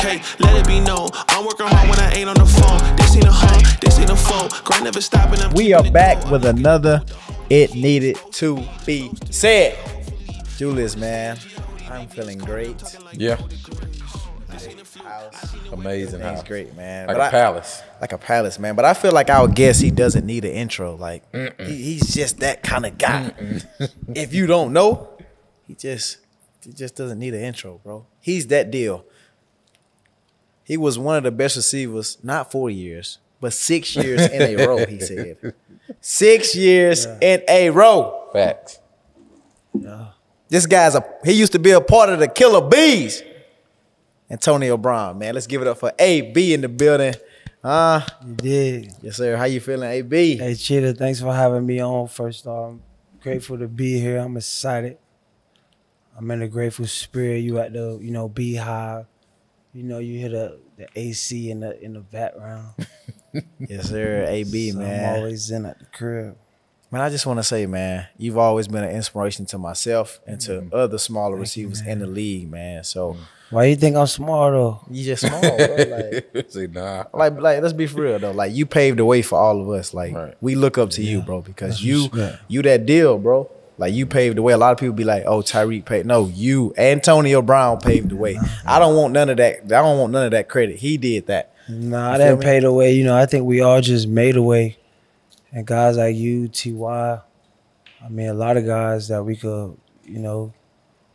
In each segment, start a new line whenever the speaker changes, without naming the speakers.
okay, let it be known. I'm working hard when I ain't on the phone. This ain't a home, this ain't a foe. Grind never stopping.
We are back with another It Needed to Be Said. Julius, man, I'm feeling great.
Yeah,
House,
amazing.
everything's
house.
great, man.
Like
But
a
I-
palace.
like a palace, man. But I feel like our guest, he doesn't need an intro. Like he, he's just that kind of guy. if you don't know, he just he just doesn't need an intro, bro. He's that deal. He was one of the best receivers, not four years, but six years in a row. He said, six years in a row.
Facts.
This guy's a he used to be a part of the Killer Bees. Antonio Brown, man. Let's give it up for AB in the building. Uh,
You did.
yes, sir. How you feeling, AB?
Hey, Cheetah, thanks for having me on. First off, I'm grateful to be here. I'm excited. I'm in a grateful spirit. You at the, you know, beehive. You know, you hear the, the AC in the in the background.
Yes, sir. AB,
So
man.
I'm always in at the crib.
man, I just want to say, man, you've always been an inspiration to myself and to mm-hmm. other smaller receivers in the league, man. So mm-hmm.
Why you think I'm smart though?
you just small, bro. Like,
Say nah.
like, like, let's be for real though. Like, you paved the way for all of us. Like,
Right.
we look up to you, bro, because
That's
you,
respect.
you that deal, bro. Like, you paved the way. A lot of people be like, "Oh, Tyreek paved." No, you, Antonio Brown paved the way. I don't want none of that. I don't want none of that credit. He did that.
Nah, I didn't pay the way. You know, I think we all just made a way. And guys like you, Ty, I mean, a lot of guys that we could, you know,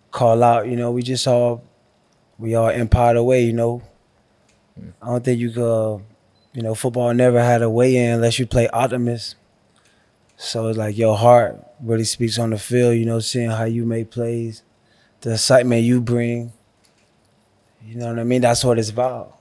call out. You know, we just all, we all empowered away. You know, I don't think you could, you know, football never had a way in unless you play optimist. So it's like your heart really speaks on the field. You know, seeing how you make plays, the excitement you bring. You know what I mean? That's what it's about.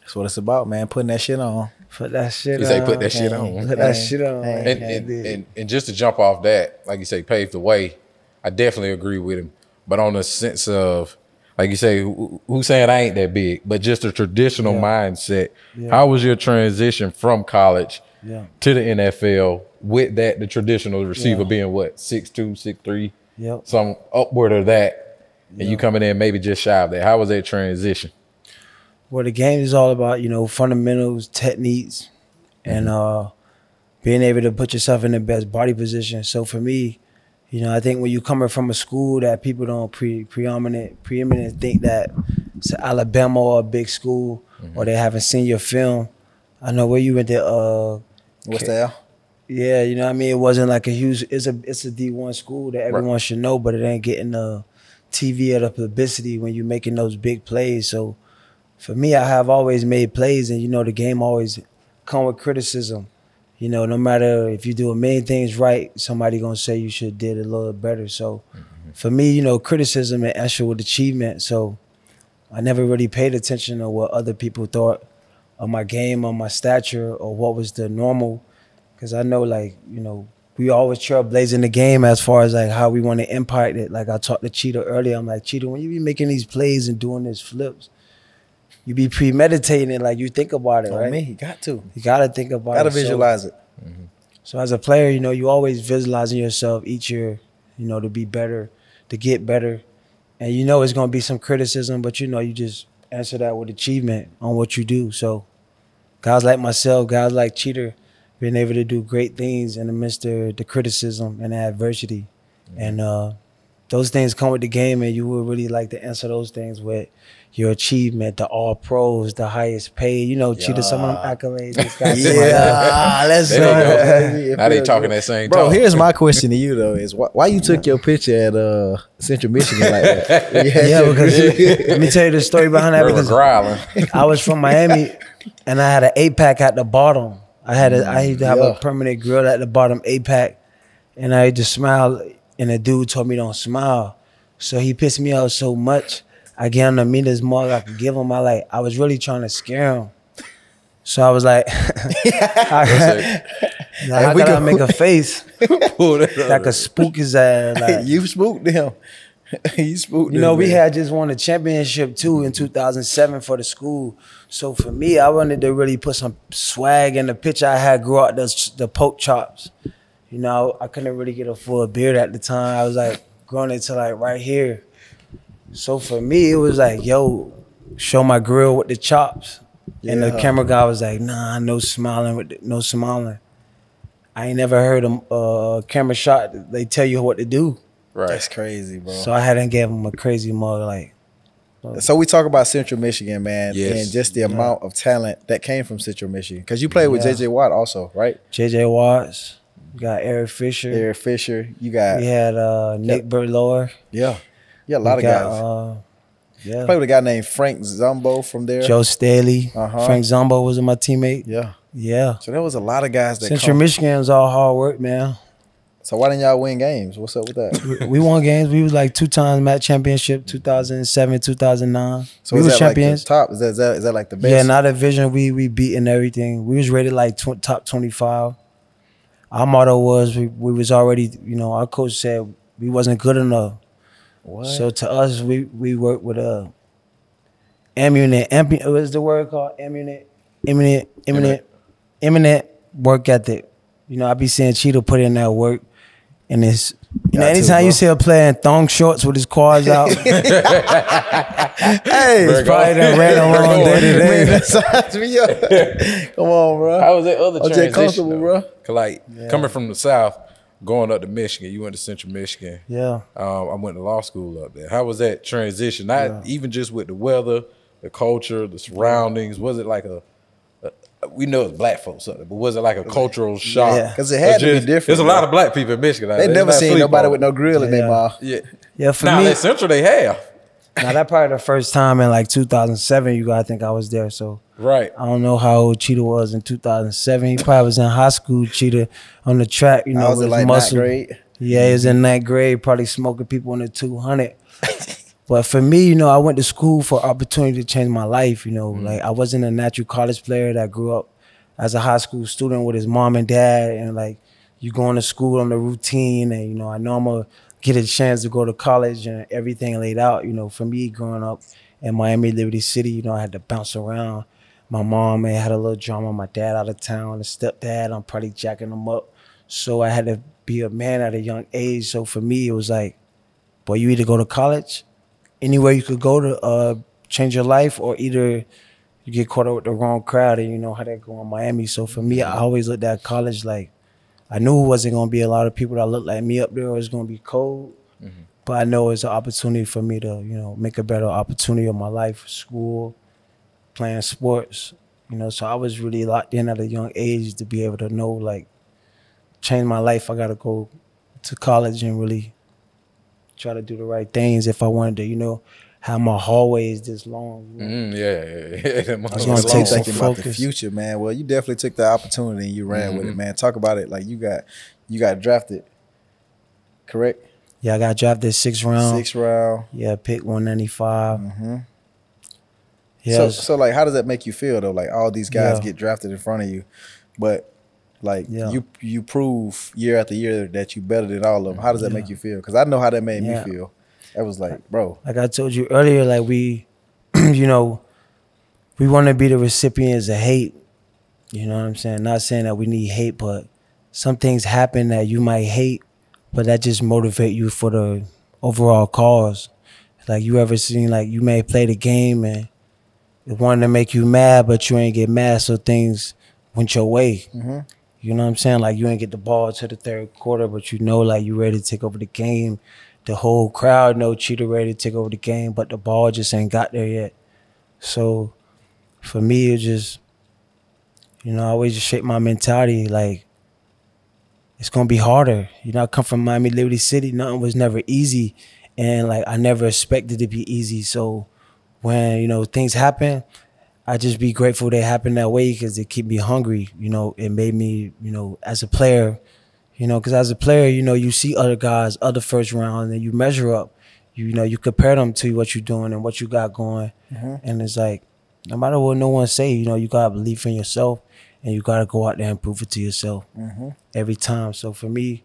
That's what it's about, man. Putting that shit on.
Put that shit
You
on.
say put that shit on.
Put that shit on.
And, and, and, and just to jump off that, like you say, paved the way. I definitely agree with him. But on the sense of, like you say, who, who saying I ain't that big, but just a traditional
Yeah.
mindset.
Yeah.
How was your transition from college
yeah,
to the NFL with that, the traditional receiver
Yeah.
being what, six two, six three,
yep.
some upward of that, and you coming in maybe just shy of that. How was that transition?
Well, the game is all about you know fundamentals, techniques, and uh, being able to put yourself in the best body position. So for me, you know, I think when you coming from a school that people don't pre preeminent preeminent think that it's Alabama or a big school or they haven't seen your film. I know where you went to. Uh,
What's
Okay.
that?
Yeah, you know what I mean? It wasn't like a huge it's a it's a D one school that everyone should know, but it ain't getting the TV or the publicity when you're making those big plays. So for me, I have always made plays and you know the game always come with criticism. You know, no matter if you do a million things right, somebody gonna say you should did a little better. So mm-hmm. for me, you know, criticism and actual achievement. So I never really paid attention to what other people thought of my game or my stature or what was the normal because I know like you know we always trailblazing the game as far as like how we want to impact it. Like I talked to Cheetah earlier, I'm like Cheetah, when you be making these plays and doing these flips, you be premeditating, like you think about it,
On
right?
me, you got to.
You gotta think about it.
Gotta
it. So-
visualize it. Mm-hmm.
so as a player, you know, you always visualizing yourself each year, you know, to be better, to get better. And you know it's gonna be some criticism, but you know, you just answer that with achievement on what you do. So guys like myself, guys like Cheetah, being able to do great things in the midst of the criticism and the adversity. And uh those things come with the game and you would really like to answer those things with your achievement, the all pros, the highest paid, you know, Cheetah, some of them accolades. this guy, some of them.
Yeah, let's go.
go. now they talking that same
Bro,
talk.
here's my question to you though: Is why, why you took your picture at uh Central Michigan like that?
Yeah, because let me tell you the story behind that.
River
Because. I was from Miami, and I had an eight pack at the bottom. I had a, I used to have
Yeah.
a permanent grill at the bottom eight pack, and I just smiled, and the dude told me don't smile, so he pissed me off so much. I gave him the meanest mug I could give him. I like I was really trying to scare him, so I was like, I, like,
we
could I
go-
make a face
that
could spook his ass? Like,
you spooked him. you spooked
You
him.
know, we
man.
had just won a championship too in 2007 for the school. So for me, I wanted to really put some swag in the picture. I had grew out the, the poke chops. You know, I couldn't really get a full beard at the time. I was like growing it to like right here. So for me, it was like, yo, show my grill with the chops. And the camera guy was like, "Nah, no smiling, with the, no smiling." I ain't never heard a uh, camera shot. They tell you what to do,
Right.
That's crazy, bro.
so I hadn't gave him a crazy mug. Like,
So we talk about Central Michigan, man,
Yes.
and just the amount of talent that came from Central Michigan. Because you played with
Yeah.
JJ Watt also, right?
JJ Watts, we got Eric Fisher,
Eric Fisher. You got
we had uh, Nick Bellore,
yeah, yeah, a lot
we
of
got,
guys.
Uh, yeah,
Played with a guy named Frank Zombo from there.
Joe Staley,
Uh-huh.
Frank Zombo was my teammate.
Yeah.
Yeah,
So there was a lot of guys that.
Central
come.
Michigan was all hard work, man.
So why didn't y'all win games? What's up with that?
We- won games. We was like two times MAC championship, 2007, 2009.
So
we was champions.
like top? Is that, is that is that like the best?
Yeah, in our division, we we beaten everything. We was rated like tw- top twenty five. Our motto was we, we was already, you know, our coach said we wasn't good enough.
What?
So to us, we we worked with uh, a eminent, eminent what is the word called? Eminent, eminent, eminent, eminent work ethic. You know, I be seeing Cheeto put in that work, and it's you know,
Got to,
anytime you see a player in thong shorts with his quads out,
hey,
it's probably done ran a long day today.
Man, that me up. Come on, bro.
How was that other
OJ
transition,
comfortable,
though?
bro?
'Cause, Like coming from the south, going up to Michigan. You went to Central Michigan.
Yeah.
Um, I went to law school up there. How was that transition? Not even just with the weather, the culture, the surroundings. Was it like a, a we know it's black folks, up there, but was it like a cultural shock?
Yeah.
'Cause it had
Or
to be different,
There's a lot of black people in Michigan. Like,
They
let's
never seen nobody
on
with no grill in their mouth.
Yeah.
Yeah, for
Now
me,
at Central they have.
Now that probably the first time in like 2007. You guys think I was there, so
Right.
I don't know how old Cheetah was in 2007. He probably was in high school. Cheetah on the track, you know,
I was
with
in
his
like
muscle.
grade.
Yeah, he was in that grade, probably smoking people in the 200. but for me, you know, I went to school for opportunity to change my life. You know, mm. like I wasn't a natural college player that grew up as a high school student with his mom and dad, and like you going to school on the routine, and you know, I know I'm gonna get a chance to go to college and everything laid out. You know, for me growing up in Miami, Liberty City, you know, I had to bounce around. My mom man, had a little drama. My dad out of town. The stepdad, I'm probably jacking him up. So I had to be a man at a young age. So for me, it was like, boy, you either go to college, anywhere you could go to uh, change your life, or either you get caught up with the wrong crowd, and you know how that go in Miami. So for me, I always looked at college like I knew it wasn't gonna be a lot of people that looked like me up there. It was gonna be cold, mm-hmm. but I know it's an opportunity for me to you know make a better opportunity of my life, school, playing sports. You know, so I was really locked in at a young age to be able to know like change my life. I got to go to college and really try to do the right things if I wanted to, you know, have my hallway is this long. you know.
Mm, yeah, yeah, yeah. That
was gonna
I'm
take
long.
some
thinking about the future, man. Well, you definitely took the opportunity and you ran with it, man. Talk about it like you got you got drafted, correct?
Yeah, I got drafted sixth round.
Sixth round.
Yeah, pick 195.
Mm-hmm.
Yeah,
so, so like, how does that make you feel though? Like all these guys
Yeah.
get drafted in front of you, but like
Yeah.
you you prove year after year that you better than all of them. How does that make you feel? Because I know how that made
Yeah.
me feel. That was like, bro,
like I told you earlier, like we, you know, we want to be the recipients of hate. You know what I'm saying? Not saying that we need hate, but some things happen that you might hate, but that just motivate you for the overall cause. Like you ever seen like you may play the game and it wanted to make you mad, but you ain't get mad, so things went your way. Mm-hmm. You know what I'm saying? Like you ain't get the ball to the third quarter, but you know like you ready to take over the game. The whole crowd know Cheetah ready to take over the game, but the ball just ain't got there yet. So for me, it just you know, I always just shape my mentality like it's gonna be harder. You know, I come from Miami Liberty City, nothing was never easy. And like I never expected to be easy. So when, you know, things happen, I just be grateful they happen that way because it keep me hungry. You know, it made me, you know, as a player, you know, because as a player, you know, you see other guys, other first round, and you measure up. You, know, you compare them to what you're doing and what you got going, mm-hmm. and it's like, no matter what no one say, you know, you gotta believe in yourself, and you gotta go out there and prove it to yourself mm-hmm. every time. So for me,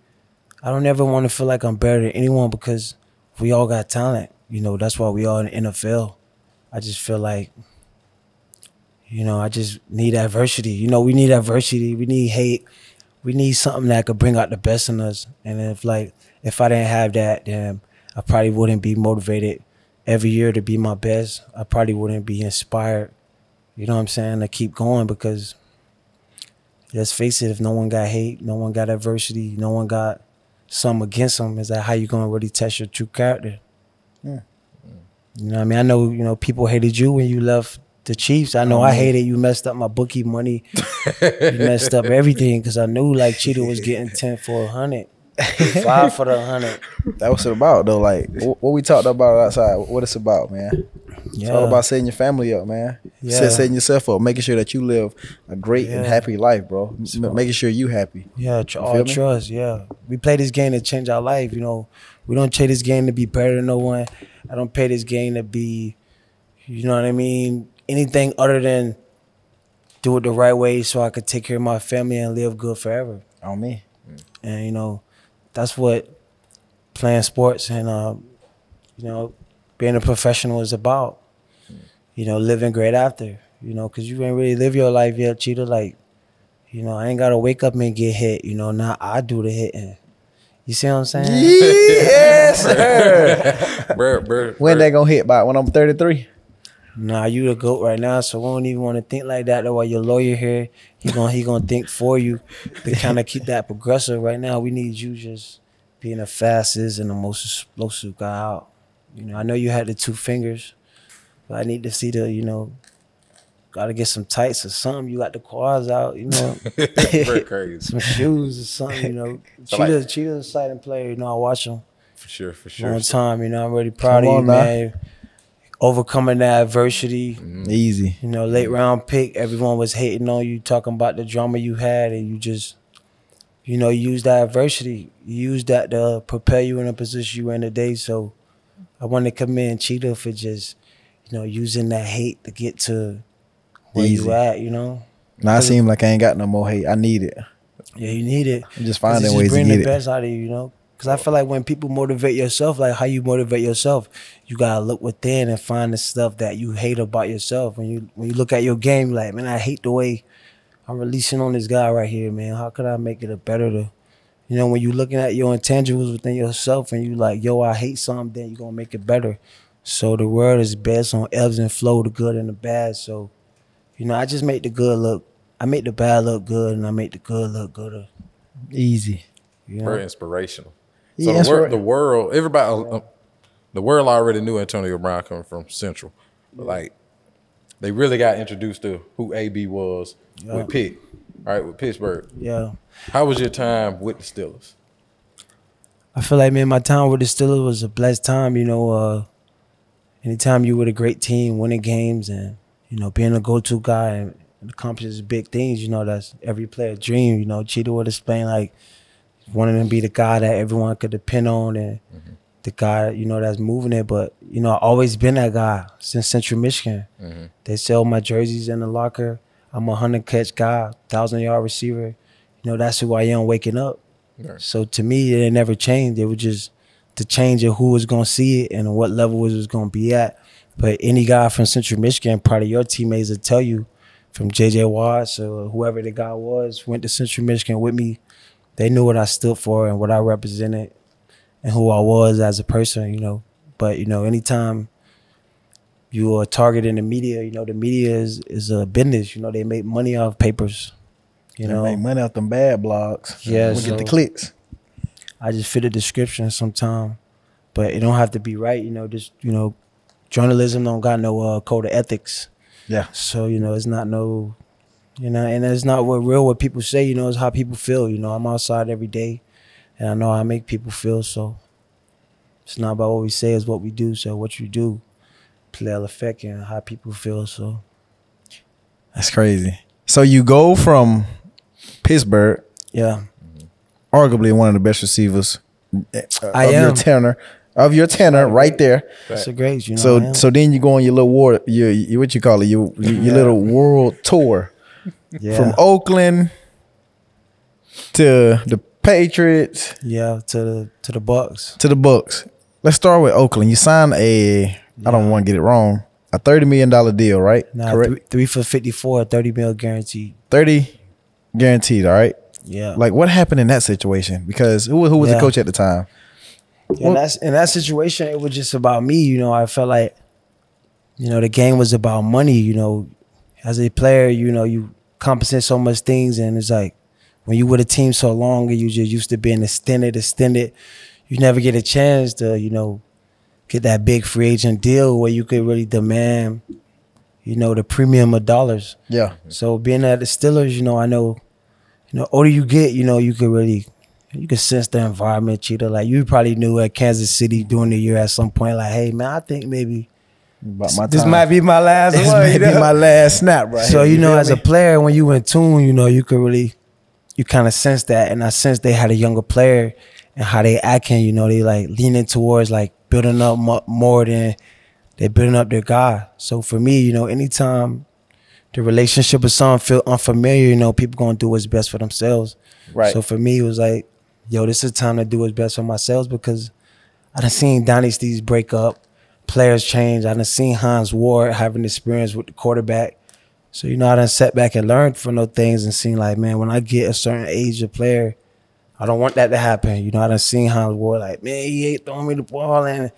I don't ever want to feel like I'm better than anyone because we all got talent. You know, that's why we all in the NFL. I just feel like you know, I just need adversity. You know, we need adversity. We need hate. We need something that could bring out the best in us. And if like if I didn't have that, then I probably wouldn't be motivated every year to be my best, I probably wouldn't be inspired. You know what I'm saying? To keep going because let's face it, if no one got hate, no one got adversity, no one got something against them, is that how you gonna really test your true character? You know what I mean? I know, you know, people hated you when you left the Chiefs. I know I hated you messed up my bookie money. you messed up everything because I knew like Cheetah was getting 10 for a hundred. Five for the hundred.
That was it about though. Like what we talked about outside. What it's about, man. It's all about setting your family up, man.
Yeah.
Set, setting yourself up, making sure that you live a great and happy life, bro. M- making sure you happy.
Yeah, tr-
You
all trust. Yeah, we play this game to change our life. You know, we don't play this game to be better than no one. I don't play this game to be, you know what I mean, anything other than do it the right way so I could take care of my family and live good forever.
On me.
And you know, that's what playing sports and uh, you know, being a professional is about. You know, living great after. You know, because you ain't really live your life yet, cheetah. Like, you know, I ain't gotta wake up and get hit. You know, now I do the hitting. You see what I'm saying?
Yes, sir.
Bro, bro,
when
bro.
they gonna hit by when I'm 33?
Nah, you the goat right now, so we don't even want to think like that. That's why your lawyer here, he gonna he gonna think for you to kind of keep that progressive. Right now, we need you just being the fastest and the most explosive guy out. You know, I know you had the two fingers, but I need to see the you know, gotta get some tights or something. You got the quads out, you know,
crazy.
some shoes or something. You know,
So,
Cheetah,
like-
Cheetah's a exciting player. You know, I watch him
For sure, for sure.
One time. You know, I'm really proud
Come
of you,
on now.
Man. Overcoming that adversity. Mm-hmm.
Easy.
You know, late mm-hmm. round pick, everyone was hating on you, talking about the drama you had, and you just, you know, use that adversity, use that to propel you in a position you were in today. So I want to commend Cheetah for just, you know, using that hate to get to where
Easy.
you at, you know?
Now I seem like I ain't got no more hate. I need it.
Yeah, you need it.
I'm just
'Cause
finding
it
ways to get it.
bring
get
the best out of you, you know? Because I feel like when people motivate yourself, like how you motivate yourself, you gotta look within and find the stuff that you hate about yourself. When you when you look at your game, you're like, man, I hate the way I'm releasing on this guy right here, man. How could I make it a better to you know, when you're looking at your intangibles within yourself and you like, yo, I hate something, then you're gonna make it better. So the world is based on ebbs and flow, the good and the bad. So, you know, I just make the good look I make the bad look good and I make the good look gooder.
Easy.
You know?
Very inspirational.
Yeah,
So the, wor-
inspira-
the world, everybody, uh, the world already knew Antonio Brown coming from Central, but like they really got introduced to who AB was
Yeah.
with Pitt, right? with Pittsburgh.
Yeah.
How was your time with the Steelers?
I feel like man, my time with the Steelers was a blessed time. You know, uh, anytime you with a great team, winning games, and you know being a go-to guy and accomplishes big things. You know, that's every player dream. You know, Cheetah would explain like wanting to be the guy that everyone could depend on and mm-hmm. the guy you know that's moving it. But you know, I always been that guy since Central Michigan. Mm-hmm. They sell my jerseys in the locker. I'm a hundred catch guy, thousand yard receiver. You know, that's who I am waking up.
Right.
So to me, it never changed. It was just the change of who was gonna see it and what level it was gonna be at. But any guy from Central Michigan, part of your teammates will tell you, from JJ Watts or whoever the guy was, went to Central Michigan with me. They knew what I stood for and what I represented and who I was as a person, you know. But you know, anytime you are targeting the media, you know, the media is is a business. You know, they make money off papers. You
You
know,
make money off them bad blogs.
Yeah,
we get the clicks.
I just fit a description sometime, but it don't have to be right. You know, just you know, journalism don't got no uh, code of ethics.
Yeah.
So you know, it's not no, you know, and that's not what real what people say. You know, it's how people feel. You know, I'm outside every day, and I know how I make people feel. So it's not about what we say, it's what we do. So what you do, play a effect in how people feel. So
That's crazy. So you go from Pittsburgh,
yeah,
arguably one of the best receivers uh,
I
of your
am.
tenor, of your tenor, right there.
it's a great. You know,
So so then you go on your little war, your, your what you call it, your your, your little world tour
yeah,
from Oakland to the Patriots
yeah to the to the Bucks.
to the Bucks. Let's start with Oakland. You signed a I don't want to get it wrong, a thirty million dollar deal, right?
Now
Correct.
three, three for 54, 30 mil guaranteed.
Thirty guaranteed, all right.
Yeah.
Like what happened in that situation? Because who who was the coach at the time?
in that in that situation, it was just about me. You know, I felt like, you know, the game was about money. You know, as a player, you know, you compensate so much things, and it's like when you with a team so long and you just used to being extended, extended, you never get a chance to, you know, get that big free agent deal where you could really demand, you know, the premium of dollars.
Yeah.
So being at the Steelers, you know, I know, you know, older you get, you know, you could really you could sense the environment, Cheetah. Like you probably knew at Kansas City during the year at some point, like, hey man, I think maybe this might be my last
This
one. you
be my last snap right
so
here,
you know, as a player, when you in tune, you know, you could really, you kind of sense that, and I sense they had a younger player and how they acting. You know, they like leaning towards like building up mo- more than they building up their guy. So for me, you know, anytime the relationship with someone feel unfamiliar, you know, people gonna do what's best for themselves.
Right.
So for me, it was like, yo, this is time to do what's best for myself because I done seen dynasties break up, players change. I done seen Hines Ward having experience with the quarterback. So, you know, I done sat back and learned from those things and seen like, man, when I get a certain age of player, I don't want that to happen. You know, I done seen Hines Ward like, man, he ain't throwing me the ball and,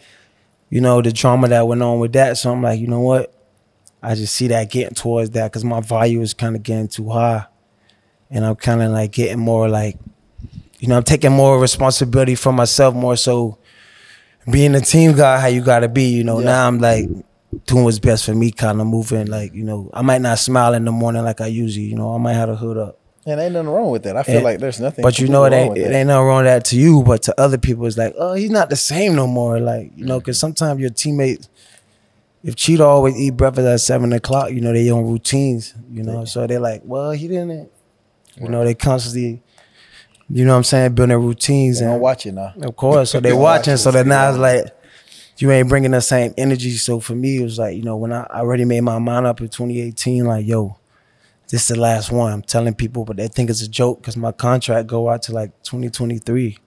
you know, the drama that went on with that. So I'm like, you know what? I just see that getting towards that because my value is kind of getting too high. And I'm kind of like getting more like, you know, I'm taking more responsibility for myself more so being a team guy, how you gotta be, you know.
Yeah.
Now I'm like doing what's best for me, kind of moving. Like, you know, I might not smile in the morning like I usually, you know, I might have a hood up.
And ain't nothing wrong with that. I feel
And-
like there's nothing.
But you know, it ain't it ain't nothing wrong with that to you, but to other people, it's like, oh, he's not the same no more. Like, you know, mm. because sometimes your teammates, if Cheetah always eat breakfast at seven o'clock, you know, they on routines, you know, so they're like, well, he didn't, you know, they constantly, you know what I'm saying, building routines
They
and
watch it now.
of course. So they
They
watching.
watching,
So
that
now it's like you ain't bringing the same energy. So for me, it was like you know when I, I already made my mind up in 2018, like yo, this is the last one. I'm telling people, but they think it's a joke because my contract go out to like 2023.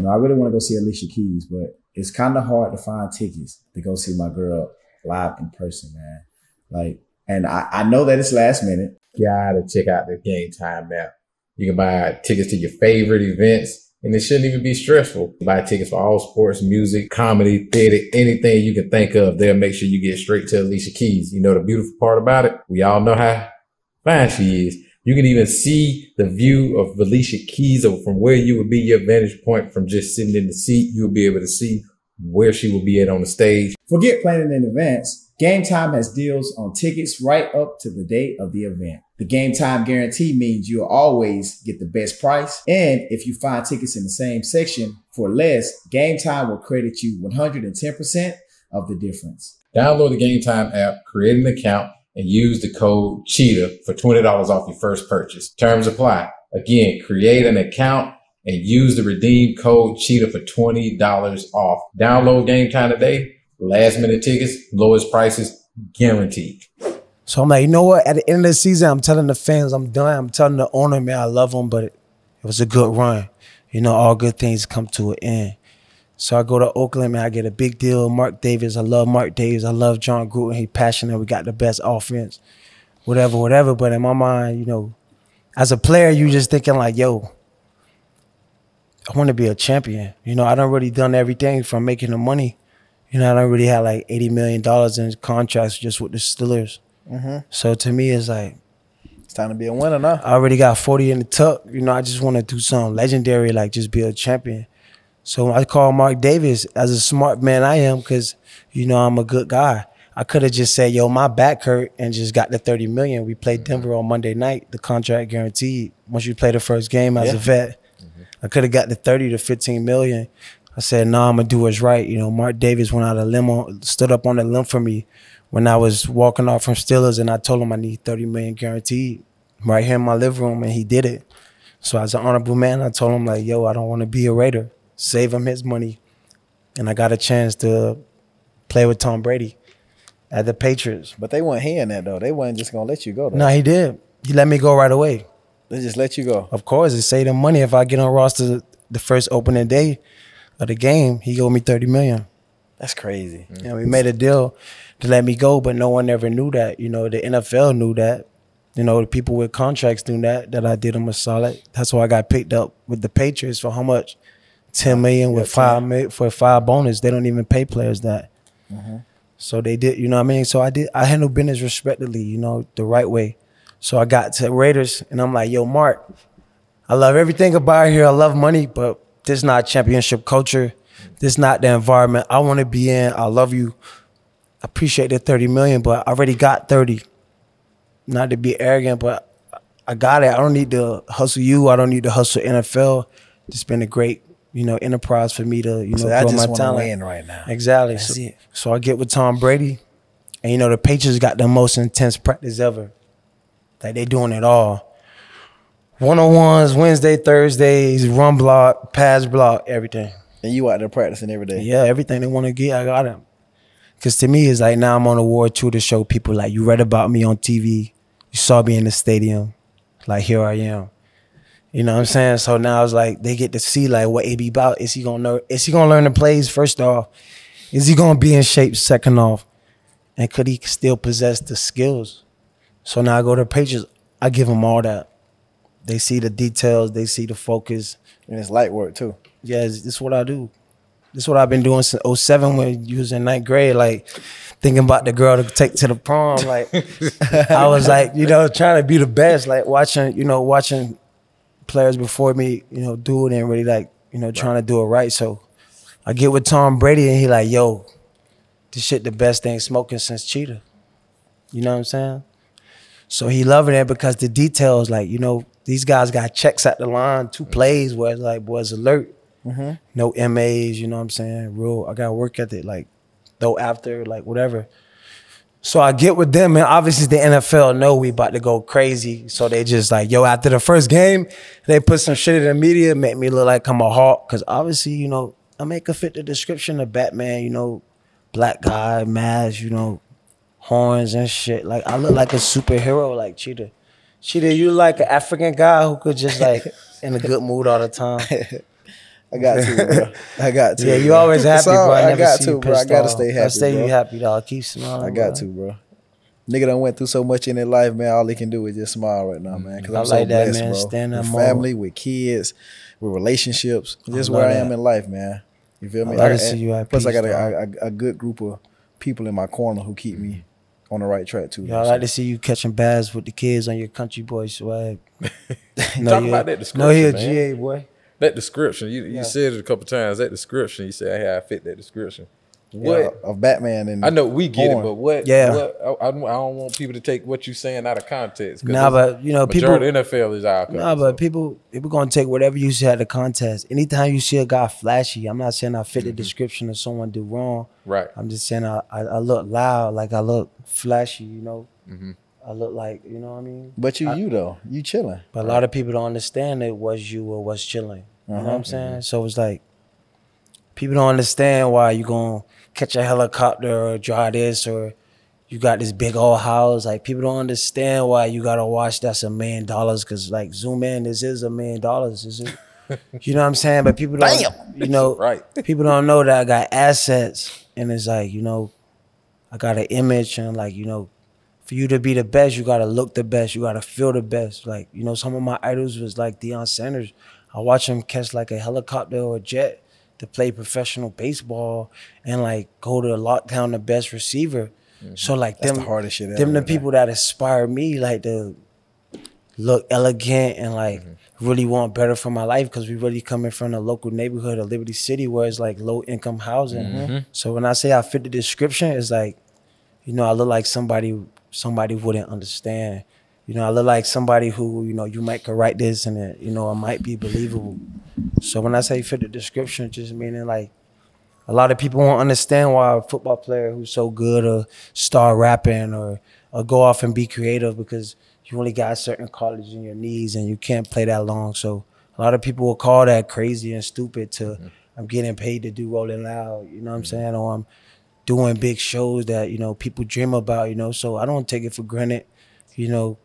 No, I really want to go see Alicia Keys, but it's kind of hard to find tickets to go see my girl live in person, man. Like, and I, I know that it's last minute.
gotta check out the game time app. You can buy tickets to your favorite events, and it shouldn't even be stressful. Buy tickets for all sports, music, comedy, theater, anything you can think of. They'll make sure you get straight to Alicia Keys. You know the beautiful part about it? We all know how fine she is. You can even see the view of Alicia Keys or from where you would be your vantage point from just sitting in the seat. You'll be able to see where she will be at on the stage.
Forget planning in advance. Game Time has deals on tickets right up to the day of the event. The Game Time guarantee means you'll always get the best price. And if you find tickets in the same section for less, Game Time will credit you 110% of the difference.
Download the Game Time app, create an account, and use the code CHEETAH for $20 off your first purchase. Terms apply. Again, create an account and use the redeem code CHEETAH for $20 off. Download Game Time today. Last minute tickets, lowest prices guaranteed.
So I'm like, you know what? At the end of the season, I'm telling the fans I'm done. I'm telling the owner, man, I love him, but it, it was a good run. You know, all good things come to an end. So I go to Oakland, man. I get a big deal. Mark Davis, I love Mark Davis. I love Jon Gruden. He passionate. We got the best offense, whatever, whatever. But in my mind, you know, as a player, you just thinking like, yo, I want to be a champion. You know, I done really done everything from making the money. You know, I don't really had like eighty million dollars in contracts just with the Steelers. Mm-hmm. So to me, it's like
It's time to be a winner now.
I already got 40 in the tuck. You know, I just want to do something legendary, like just be a champion. So I called Mark Davis as a smart man I am, because you know I'm a good guy. I could have just said, "Yo, my back hurt," and just got the 30 million. We played mm-hmm. Denver on Monday night. The contract guaranteed. Once you play the first game as a
Yeah.
vet, mm-hmm. I could have got the 30 to 15 million. I said, "No, I'm gonna do what's right." You know, Mark Davis went out a limo, stood up on the limb for me when I was walking off from Steelers, and I told him I need 30 million guaranteed right here in my living room, and he did it. So as an honorable man, I told him like, "Yo, I don't want to be a Raider. Save him his money." And I got a chance to play with Tom Brady at the Patriots.
But they weren't hearing that though. They weren't just gonna let you go. Though.
No, he did. He let me go right away.
They just let you go.
Of course, it saved him money. If I get on roster the first opening day of the game, he owed me 30 million.
That's crazy. Mm.
You know, we made a deal to let me go, but no one ever knew that. You know, the NFL knew that. You know, the people with contracts knew that that I did them a solid. That's why I got picked up with the Patriots for how much? ten million with five mi- for five bonus. They don't even pay players that. Mm-hmm. So they did, you know what I mean. So I did. I handled business respectfully, you know, the right way. So I got to Raiders, and I'm like, "Yo, Mark, I love everything about here. I love money, but this not championship culture. This not the environment I want to be in. I love you. I appreciate the 30 million, but I already got 30. Not to be arrogant, but I got it. I don't need to hustle you. I don't need to hustle NFL. It's been a great, you know, enterprise for me to, you know,
So I just
my talent.
win right now.
Exactly.
That's
so,
it.
so I get with Tom Brady, and you know the Patriots got the most intense practice ever. Like they're doing it all. One on ones, Wednesday, Thursdays, run block, pass block, everything.
And you out there practicing every day.
Yeah, everything they want to get, I got them. Cause to me, it's like now I'm on a war tour to show people like you read about me on TV, you saw me in the stadium, like here I am. You know what I'm saying? So now it's like they get to see like what AB about. Is he gonna know? Is he gonna learn the plays first off? Is he gonna be in shape second off? And could he still possess the skills? So now I go to the Patriots. I give them all that. They see the details. They see the focus.
And it's light work too.
Yeah, this is what I do. This is what I've been doing since 07 when you was in ninth grade. Like thinking about the girl to take to the prom. Like I was like, you know, trying to be the best. Like watching, you know, watching players before me, you know, do it and really like, you know, trying to do it right. So I get with Tom Brady and he like, yo, this shit the best thing smoking since Cheetah. You know what I'm saying? So he loving it because the details, like, you know, these guys got checks at the line, two mm-hmm. plays where it's like, was alert. Mm-hmm. No MAs, you know what I'm saying? Real, I got to work ethic, like, though after, like, whatever. So I get with them, and obviously the NFL know we about to go crazy. So they just like, yo, after the first game, they put some shit in the media, make me look like I'm a hawk. Cause obviously, you know, I make a fit the description of Batman, you know, black guy, mask, you know, horns and shit. Like I look like a superhero, like Cheetah. Cheetah, you like an African guy who could just like in a good mood all the time.
I got to, bro. I got to.
Yeah, you
bro.
always happy,
all-
bro. I,
I
never
got
see
to, bro. I gotta stay
I stay
bro.
you happy, dog. Keep smiling.
I got
bro.
to, bro. Nigga done went through so much in their life, man. All they can do is just smile right now, man. Because
I
I'm so
like that,
blessed,
man.
bro.
That
with
moment.
family, with kids, with relationships. Just where I
that.
am in life, man. You feel me?
I to see you at
Plus, I got a, a, a good group of people in my corner who keep me on the right track too.
Yo, I like to see you catching bass with the kids on your country boy swag.
Talk
you-
about that
No,
description,
he a. GA boy.
That description, you, you said it a couple times. That description, you said, "Hey, I fit that description." What?
Yeah, of Batman and
I know we get
Horn.
it, but what?
Yeah.
What, I, I don't I don't want people to take what you're saying out of context. 'cause
Nah, but you know, people.
majority of NFL is our
Nah, but people people gonna take whatever you see at the contest. Anytime you see a guy flashy, I'm not saying I fit the mm-hmm. description of someone do wrong.
right.
I'm just saying I, I, I look loud, like I look flashy, you know. Mm-hmm. I look like you know what I mean.
But you, you though, you chilling.
But a lot of people don't understand it was you or was chilling. You know what I'm uh-huh. saying? So it's like people don't understand why you gonna catch a helicopter or drive this or you got this big old house. Like people don't understand why you gotta watch that's a million dollars because like zoom in, this is a million dollars. Is it? You know what I'm saying? But people don't you know
Right.
people don't know that I got assets and it's like, you know, I got an image and like, you know, for you to be the best, you gotta look the best. You gotta feel the best. Like, you know, some of my idols was like Deion Sanders. I watch him catch like a helicopter or a jet to play professional baseball and like go to lock down the best receiver. Mm-hmm. So like
That's
them,
the hardest shit ever,
them the people that inspire me, like to look elegant and like mm-hmm. really want better for my life because we really coming from a local neighborhood of Liberty City where it's like low income housing. Mm-hmm. So when I say I fit the description, it's like, you know, I look like somebody somebody wouldn't understand. You know, I look like somebody who, you know, you might could write this and it, you know, it might be believable. So when I say fit the description, just meaning like a lot of people won't understand why a football player who's so good or start rapping or or go off and be creative because you only got certain college in your knees and you can't play that long. So a lot of people will call that crazy and stupid to mm-hmm. I'm getting paid to do rolling loud, you know what I'm mm-hmm. saying? Or I'm doing big shows that, you know, people dream about, you know. So I don't take it for granted, you know.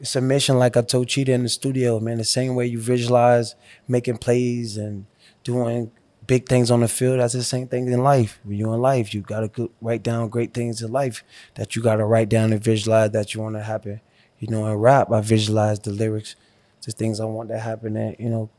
It's a mission like I told Cheetah in the studio, man. The same way you visualize making plays and doing big things on the field, that's the same thing in life. When you're in life, you gotta go- write down great things in life that you gotta write down and visualize that you want to happen. You know, in rap, I visualize the lyrics, the things I want to happen. And you know,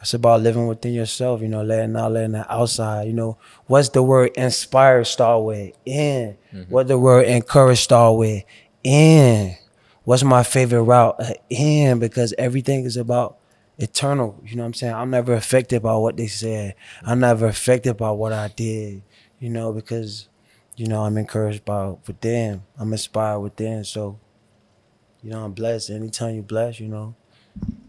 It's about living within yourself, you know, letting out, letting that outside. You know, what's the word inspire start with? In. Mm-hmm. What the word encourage start with? In. What's my favorite route? In because everything is about eternal. You know what I'm saying? I'm never affected by what they said. I'm never affected by what I did. You know, because you know I'm encouraged by within. I'm inspired within. So, you know, I'm blessed. Anytime you blessed, you know,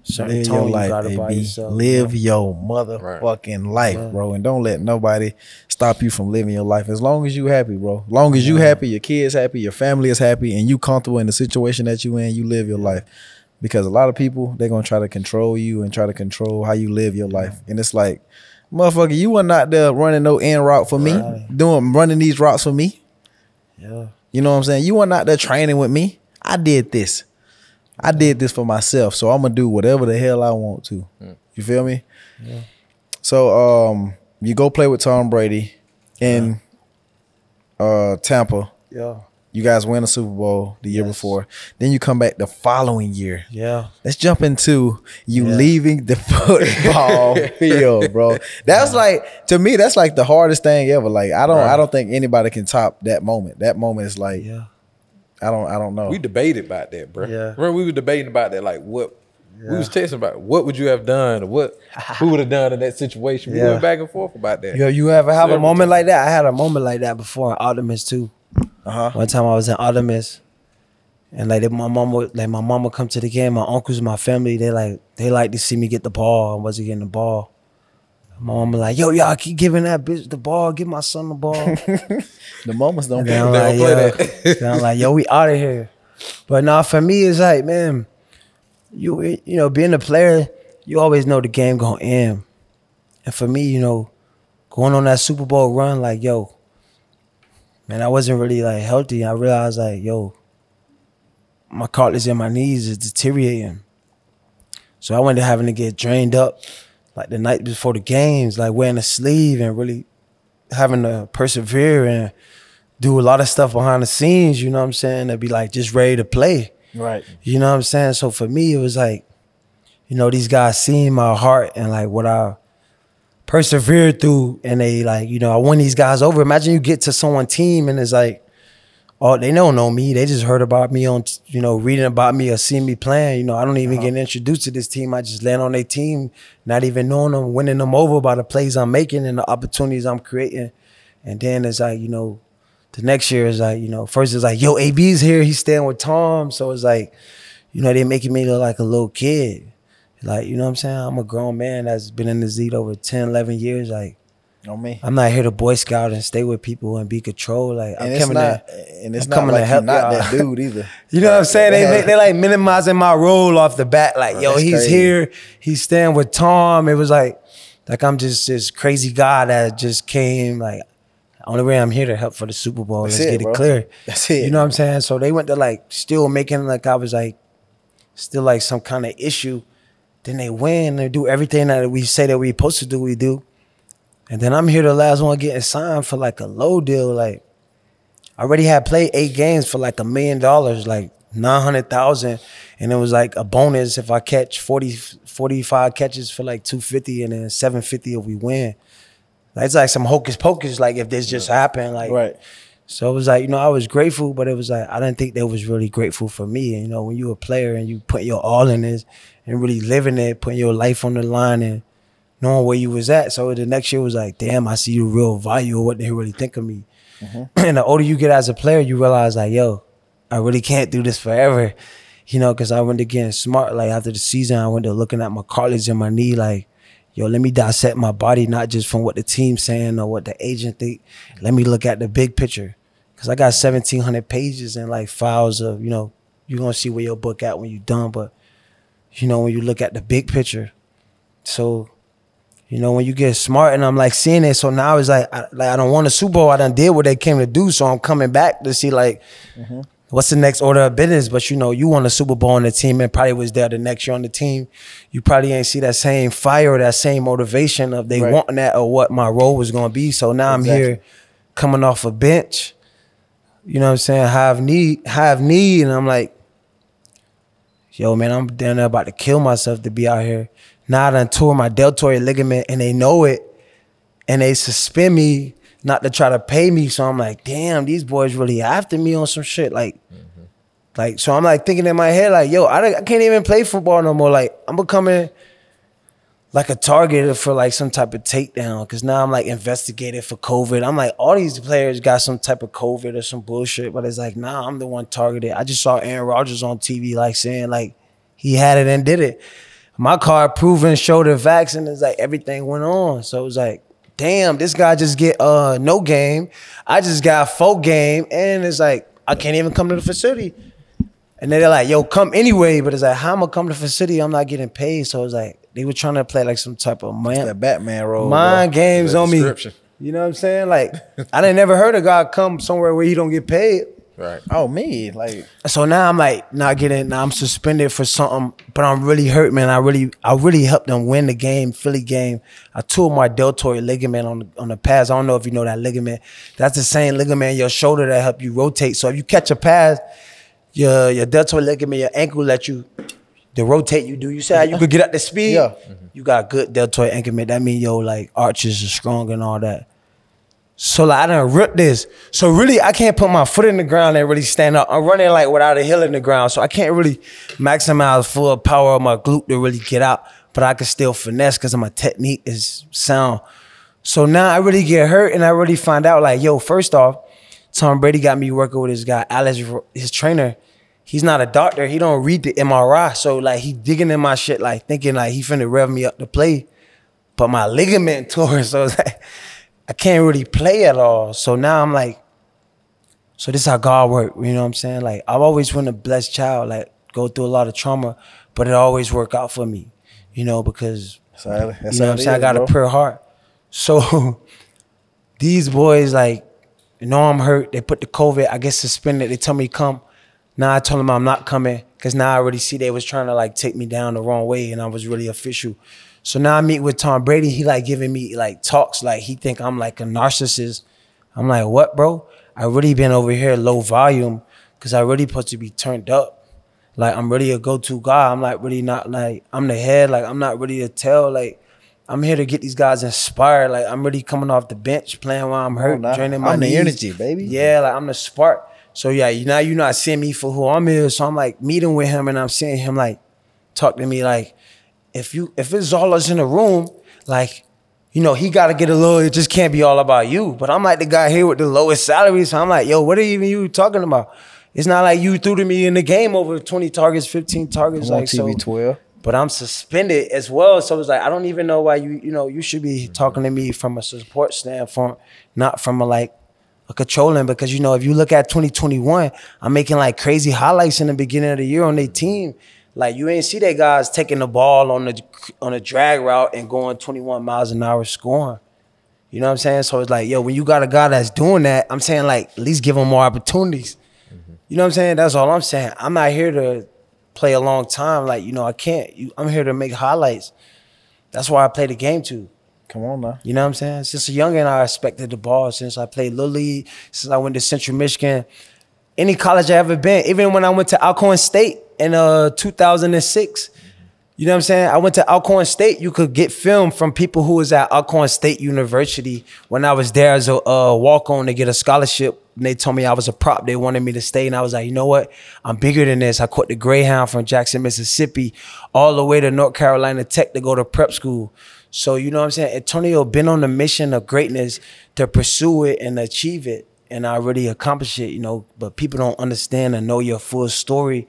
certain
Live
tone
your life,
got about
baby.
yourself.
Live
know?
your motherfucking life, bro, and don't let nobody stop you from living your life. As long as you happy, bro. Long as you happy, your kids happy, your family is happy, and you comfortable in the situation that you in, you live your life. Because a lot of people they're gonna try to control you and try to control how you live your life, and it's like, motherfucker, you were not there running no end route for me,
Right.
doing running these routes for me.
Yeah.
You know what I'm saying? You were not there training with me. I did this. I did this for myself. So I'm gonna do whatever the hell I want to. You feel me? So um you go play with Tom Brady in uh Tampa.
Yeah.
You guys win a Super Bowl the year
Yes.
before. Then you come back the following year.
Yeah.
Let's jump into you
Yeah.
leaving the football field, bro. That's like to me, that's like the hardest thing ever. Like I don't, I don't think anybody can top that moment. That moment is like
Yeah.
I don't, I don't know.
We debated about that, bro.
Yeah.
Remember we were debating about that, like what we was texting about. What would you have done, or what who would have done in that situation? We
Yeah.
went back and forth about that.
Yo, you ever have a moment like that? I had a moment like that before in Artemis too.
Uh-huh.
One time I was in Artemis, and like my mom would like my mom would come to the game. My uncles, my family, they like they like to see me get the ball. I wasn't getting the ball. My mom was like, "Yo, y'all keep giving that bitch the ball. Give my son the ball."
The moments don't get
I'm
They
like,
play
yo, then I'm like, yo, we out of here. But now for me, it's like, man, you you know, being a player, you always know the game gonna end. And for me, you know, going on that Super Bowl run, like, yo, man, I wasn't really like healthy. I realized like, yo, my cartilage in my knees is deteriorating. So I went to having to get drained up like the night before the games, like wearing a sleeve and really having to persevere and do a lot of stuff behind the scenes, you know what I'm saying? To be like just ready to play.
right.
You know what I'm saying? So for me, it was like, you know, these guys seeing my heart and like what I persevered through, and they like, you know, I won these guys over. Imagine you get to someone's team and it's like, oh, they don't know me. They just heard about me on, you know, reading about me or seeing me playing. You know, I don't even uh-huh. get introduced to this team. I just land on their team, not even knowing them, winning them over by the plays I'm making and the opportunities I'm creating. And then it's like, you know, the next year is like, you know, first it's like, yo, AB's here, he's staying with Tom. So it's like, you know, they're making me look like a little kid. Like, you know what I'm saying? I'm a grown man that's been in the Z over 10, 11 years. Like,
On me.
I'm not here to boy scout and stay with people and be controlled. Like,
And
I'm coming
not,
there.
and it's
I'm
not
coming to
like you're
help
not that dude either.
You know what I'm saying? They they like minimizing my role off the bat. Like, yo, he's
crazy.
here. He's staying with Tom. It was like, like I'm just this crazy guy that just came. Like, only way I'm here to help for the Super Bowl.
That's
Let's
it,
get it
bro.
clear.
That's it.
You know what I'm saying? So they went to like still making like I was like still like some kind of issue. Then they win. They do everything that we say that we're supposed to do. We do. And then I'm here the last one getting signed for like a low deal. Like I already had played eight games for like a million dollars, like 900,000. And it was like a bonus if I catch 40, 45 catches for like 250 and then 750 if we win. Like, it's like some hocus pocus, like if this just happened. Like
Right.
so it was like, you know, I was grateful, but it was like I didn't think they was really grateful for me. And, you know, when you're a player and you put your all in this and really living it, putting your life on the line and knowing where you was at. So the next year was like, damn, I see the real value of what they really think of me. Mm-hmm. and the older you get as a player, you realize like, yo, I really can't do this forever. You know, because I went to getting smart. Like after the season, I went to looking at my cartilage in my knee, like, yo, let me dissect my body, not just from what the team's saying or what the agent think. Let me look at the big picture. Cause I got seventeen hundred pages and like files of, you know, you're gonna see where your book at when you're done, but you know, when you look at the big picture. So, you know, when you get smart and I'm like seeing it, so now it's like I, like I don't want a Super Bowl. I done did what they came to do, so I'm coming back to see like mm-hmm. what's the next order of business. But you know, you won a Super Bowl on the team and probably was there the next year on the team. You probably ain't see that same fire or that same motivation of they
Right.
wanting that or what my role was gonna be. So now I'm here coming off a bench. You know what I'm saying? Have need, have need, and I'm like, yo, man, I'm down there about to kill myself to be out here Now I done tore my deltoid ligament and they know it and they suspend me not to try to pay me. So I'm like, damn, these boys really after me on some shit. Like, mm-hmm. like so I'm like thinking in my head, like, yo, I, I can't even play football no more. Like, I'm becoming like a target for like some type of takedown because now I'm like investigated for COVID. I'm like, all these players got some type of COVID or some bullshit, but it's like, nah, I'm the one targeted. I just saw Aaron Rodgers on TV like saying like he had it and did it. My card proven showed the vaccine. It's like everything went on. So it was like, damn, this guy just get uh no game. I just got full game, and it's like I can't even come to the facility. And then they're like, yo, come anyway. But it's like, how am I come to the facility? I'm not getting paid. So it's like they were trying to play like some type of man,
That Batman role.
mind
bro.
games on me. You know what I'm saying? Like I didn't never heard a guy come somewhere where he don't get paid.
Right.
Oh me, like
So now I'm like not getting. Now I'm suspended for something, but I'm really hurt, man. I really, I really helped them win the game, Philly game. I tore my deltoid ligament on the on the pass. I don't know if you know that ligament. That's the same ligament in your shoulder that help you rotate. So if you catch a pass, your your deltoid ligament, your ankle let you the rotate you do. You say how you could get up the speed.
Yeah. Mm-hmm.
You got good deltoid ligament. That mean your like arches are strong and all that. So like I done ripped this. So really I can't put my foot in the ground and really stand up. I'm running like without a heel in the ground. So I can't really maximize full power of my glute to really get out. But I can still finesse because my technique is sound. So now I really get hurt and I really find out like, yo, first off, Tom Brady got me working with this guy, Alex, his trainer. He's not a doctor. He don't read the MRI. So like he digging in my shit, like thinking like he finna rev me up to play. But my ligament tore. So it's like I can't really play at all. So now I'm like, so this is how God work. You know what I'm saying? Like I've always been a blessed child, like go through a lot of trauma, but it always work out for me. You know, because
that's that's
you know what I'm saying? I got
bro.
a pure heart. So these boys, like, you know I'm hurt. They put the COVID, I guess suspended. They tell me come. Now I told them I'm not coming because now I already see they was trying to like take me down the wrong way and I was really official. So now I meet with Tom Brady. He like giving me like talks like he think I'm like a narcissist. I'm like, what, bro? I really been over here low volume because I really supposed to be turned up. Like I'm really a go-to guy. I'm like really not like I'm the head. Like I'm not really to tell. Like I'm here to get these guys inspired. Like I'm really coming off the bench, playing while I'm oh, hurt,
nah.
draining my
I'm the energy, baby.
Yeah, like I'm the spark. So yeah, you now you're not seeing me for who I'm is. So I'm like meeting with him and I'm seeing him like talk to me like if you if it's all us in the room, like you know, he got to get a little. It just can't be all about you. But I'm like the guy here with the lowest salary, so I'm like, yo, what are even you talking about? It's not like you threw to me in the game over 20 targets, 15 targets,
I'm
like so.
Twelve.
But I'm suspended as well, so it's like I don't even know why you you know you should be talking to me from a support standpoint, not from a like controlling. Because you know if you look at 2021, I'm making like crazy highlights in the beginning of the year on their team. Like you ain't see that guys taking the ball on the on a drag route and going 21 miles an hour scoring. You know what I'm saying? So it's like, yo, when you got a guy that's doing that, I'm saying like at least give him more opportunities. Mm-hmm. You know what I'm saying? That's all I'm saying. I'm not here to play a long time. Like, you know, I can't. You, I'm here to make highlights. That's why I play the game too.
Come on now.
You know what I'm saying? Since a youngin, I expected the ball. Since I played Little League, since I went to Central Michigan, any college I ever been, even when I went to Alcorn State in uh 2006. You know what I'm saying? I went to Alcorn State. You could get film from people who was at Alcorn State University when I was there as a uh, walk on to get a scholarship. And they told me I was a prop. They wanted me to stay. And I was like, you know what? I'm bigger than this. I caught the Greyhound from Jackson, Mississippi, all the way to North Carolina Tech to go to prep school. So, you know what I'm saying? Antonio been on the mission of greatness to pursue it and achieve it. And I already accomplished it, you know, but people don't understand and know your full story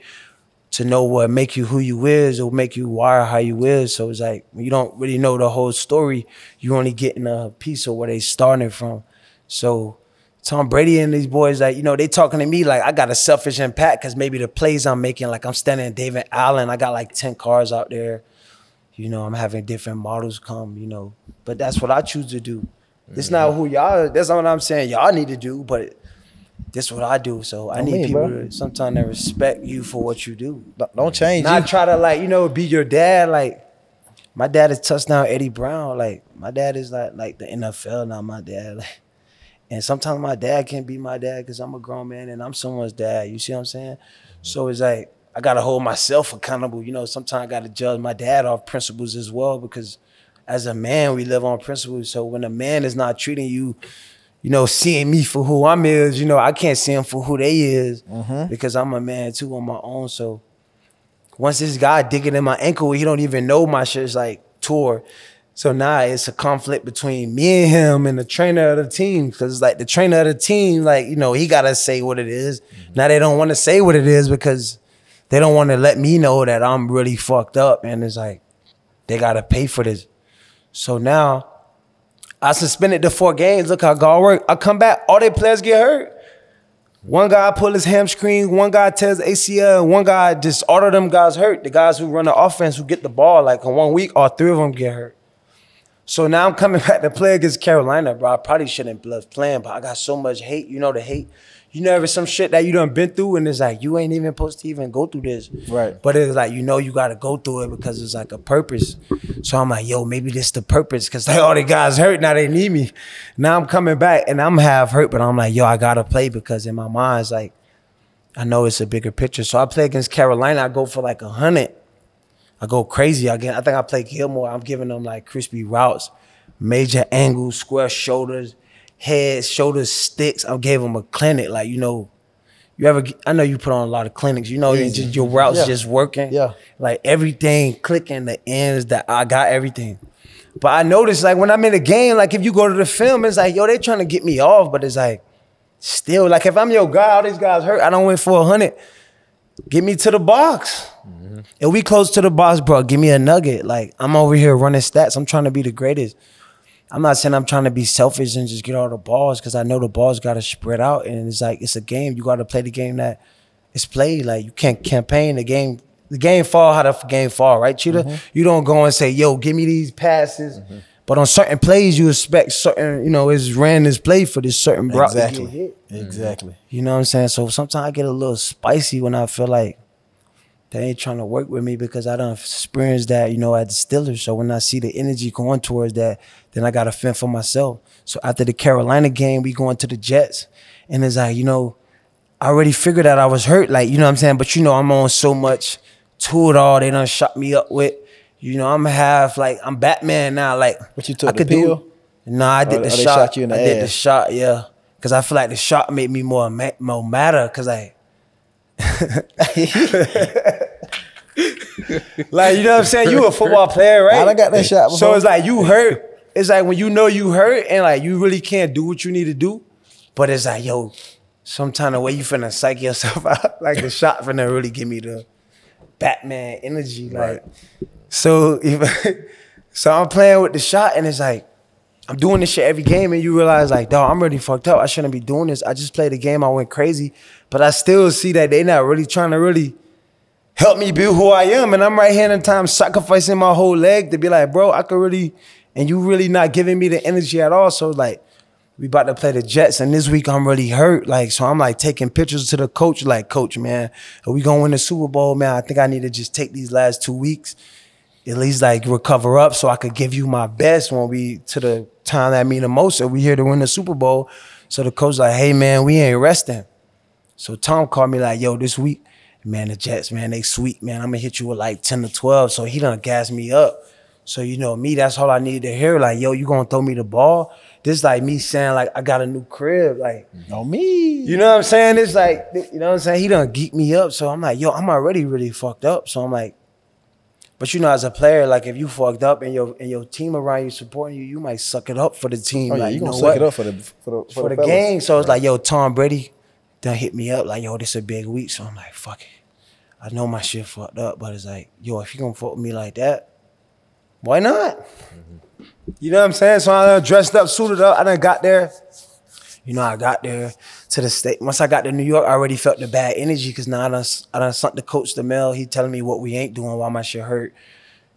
to know what make you who you is or make you wire how you is. So it's like you don't really know the whole story, you only getting a piece of where they starting from. So Tom Brady and these boys, like, you know, they talking to me like I got a selfish impact because maybe the plays I'm making, like I'm standing David Allen, I got like 10 cars out there. You know, I'm having different models come, you know. But that's what I choose to do. It's not mm-hmm. who y'all, that's not what I'm saying y'all need to do, but this is what I do. So I need
me,
people
bro.
to sometimes they respect you for what you do.
Don't- Don't change.
Not
you.
try to like, you know, be your dad. Like my dad is touchdown Eddie Brown. Like my dad is like like the NFL, not my dad. Like, and sometimes my dad can't be my dad because I'm a grown man and I'm someone's dad. You see what I'm saying? So it's like I gotta hold myself accountable. You know, sometimes I gotta judge my dad off principles as well because as a man, we live on principles. So when a man is not treating you, you know, seeing me for who I'm is, you know, I can't see him for who they is mm-hmm. because I'm a man too on my own. So once this guy digging in my ankle, he don't even know my shit shit's like tore. So now it's a conflict between me and him and the trainer of the team. Cause like the trainer of the team, like, you know, he gotta say what it is. Mm-hmm. Now they don't want to say what it is because they don't want to let me know that I'm really fucked up. And it's like, they gotta pay for this. So now I suspended the four games. Look how God worked. I come back, all their players get hurt. One guy pull his hamstring, one guy tears ACL, one guy just all of them guys hurt. The guys who run the offense who get the ball, like in one week, all three of them get hurt. So now I'm coming back to play against Carolina, bro. I probably shouldn't have playing, but I got so much hate. You know the hate. You know, ever some shit that you done been through, and it's like you ain't even supposed to even go through this.
Right.
But it's like you know you got to go through it because it's like a purpose. So I'm like, yo, maybe this the purpose because like all the guys hurt now they need me. Now I'm coming back and I'm half hurt, but I'm like, yo, I gotta play because in my mind it's like I know it's a bigger picture. So I play against Carolina. I go for like a hundred. I go crazy. I get. I think I play Gilmore. I'm giving them like crispy routes, major angles, square shoulders, head, shoulders, sticks. I gave him a clinic. Like you know, you ever? I know you put on a lot of clinics. You know, you just your routes
Yeah.
just working.
Yeah.
Like everything clicking. The ends that I got everything. But I noticed like when I'm in a game, like if you go to the film, it's like yo, they trying to get me off, but it's like still like if I'm your guy, all these guys hurt. I don't win for a hundred. Get me to the box. Mm-hmm. and we close to the box, bro, give me a nugget. Like I'm over here running stats. I'm trying to be the greatest. I'm not saying I'm trying to be selfish and just get all the balls because I know the balls got to spread out and it's like it's a game. You got to play the game that it's played. Like you can't campaign the game. The game fall how the game fall, right, Cheetah? Mm-hmm. You don't go and say, "Yo, give me these passes." Mm-hmm. But on certain plays, you expect certain, you know, it's ran this play for this certain route to get
Exactly. Exactly.
You know what I'm saying? So sometimes I get a little spicy when I feel like they ain't trying to work with me because I don't experience that, you know, at the Steelers. So when I see the energy going towards that, then I got to fend for myself. So after the Carolina game, we going to the Jets. And it's like, you know, I already figured that I was hurt. Like, you know what I'm saying? But you know, I'm on so much to it all. They done shot me up with. You know, I'm half like, I'm Batman now. Like,
What you took,
I
the
could do-
pill?
Nah, I did
Or-
the
oh, or
shot.
you in the
I did the shot, yeah. Cause I feel like the shot made me more more matter. Cause I, like you know what I'm saying. You a football player, right?
I got that shot
So it's like you hurt. It's like when you know you hurt and like you really can't do what you need to do, but it's like yo, sometime the way you finna psych yourself out, like the shot finna really give me the Batman energy, like. So if so, I'm playing with the shot and it's like. I'm doing this shit every game, and you realize like, dog, I'm really fucked up. I shouldn't be doing this. I just played a game. I went crazy, but I still see that they not really trying to really help me be who I am, and I'm right here in time sacrificing my whole leg to be like, bro, I could really, and you really not giving me the energy at all. So like, we about to play the Jets, and this week I'm really hurt. Like, so I'm like taking pictures to the coach, like, coach, man, are we gonna win the Super Bowl, man? I think I need to just take these last two weeks at least like recover up so I could give you my best when we to the time that mean the most. So we here to win the Super Bowl. So the coach like, hey man, we ain't resting. So Tom called me like, yo, this week, man, the Jets, man, they sweet, man. I'm gonna hit you with like 10 to 12. So he done gas me up. So you know me, that's all I needed to hear. Like, yo, you gonna throw me the ball? This like me saying like I got a new crib. Like,
no me.
you know what I'm saying? It's like, you know what I'm saying? He done geek me up. So I'm like, yo, I'm already really fucked up. So I'm like, but you know, as a player, like if you fucked up and your and your team around you supporting you, you might suck it up for the team.
Oh yeah,
like,
you gonna
know
suck
what?
it up for the for the
for, the,
fellas.
game. So it's like, yo, Tom Brady done hit me up like, yo, this a big week. So I'm like, fuck it. I know my shit fucked up, but it's like, yo, if you gonna fuck with me like that, why not? Mm-hmm. You know what I'm saying? So I dressed up, suited up. and I done got there. You know, I got there to the state. Once I got to New York, I already felt the bad energy because now I done, I done sent the coach the mail. He telling me what we ain't doing, why my shit hurt.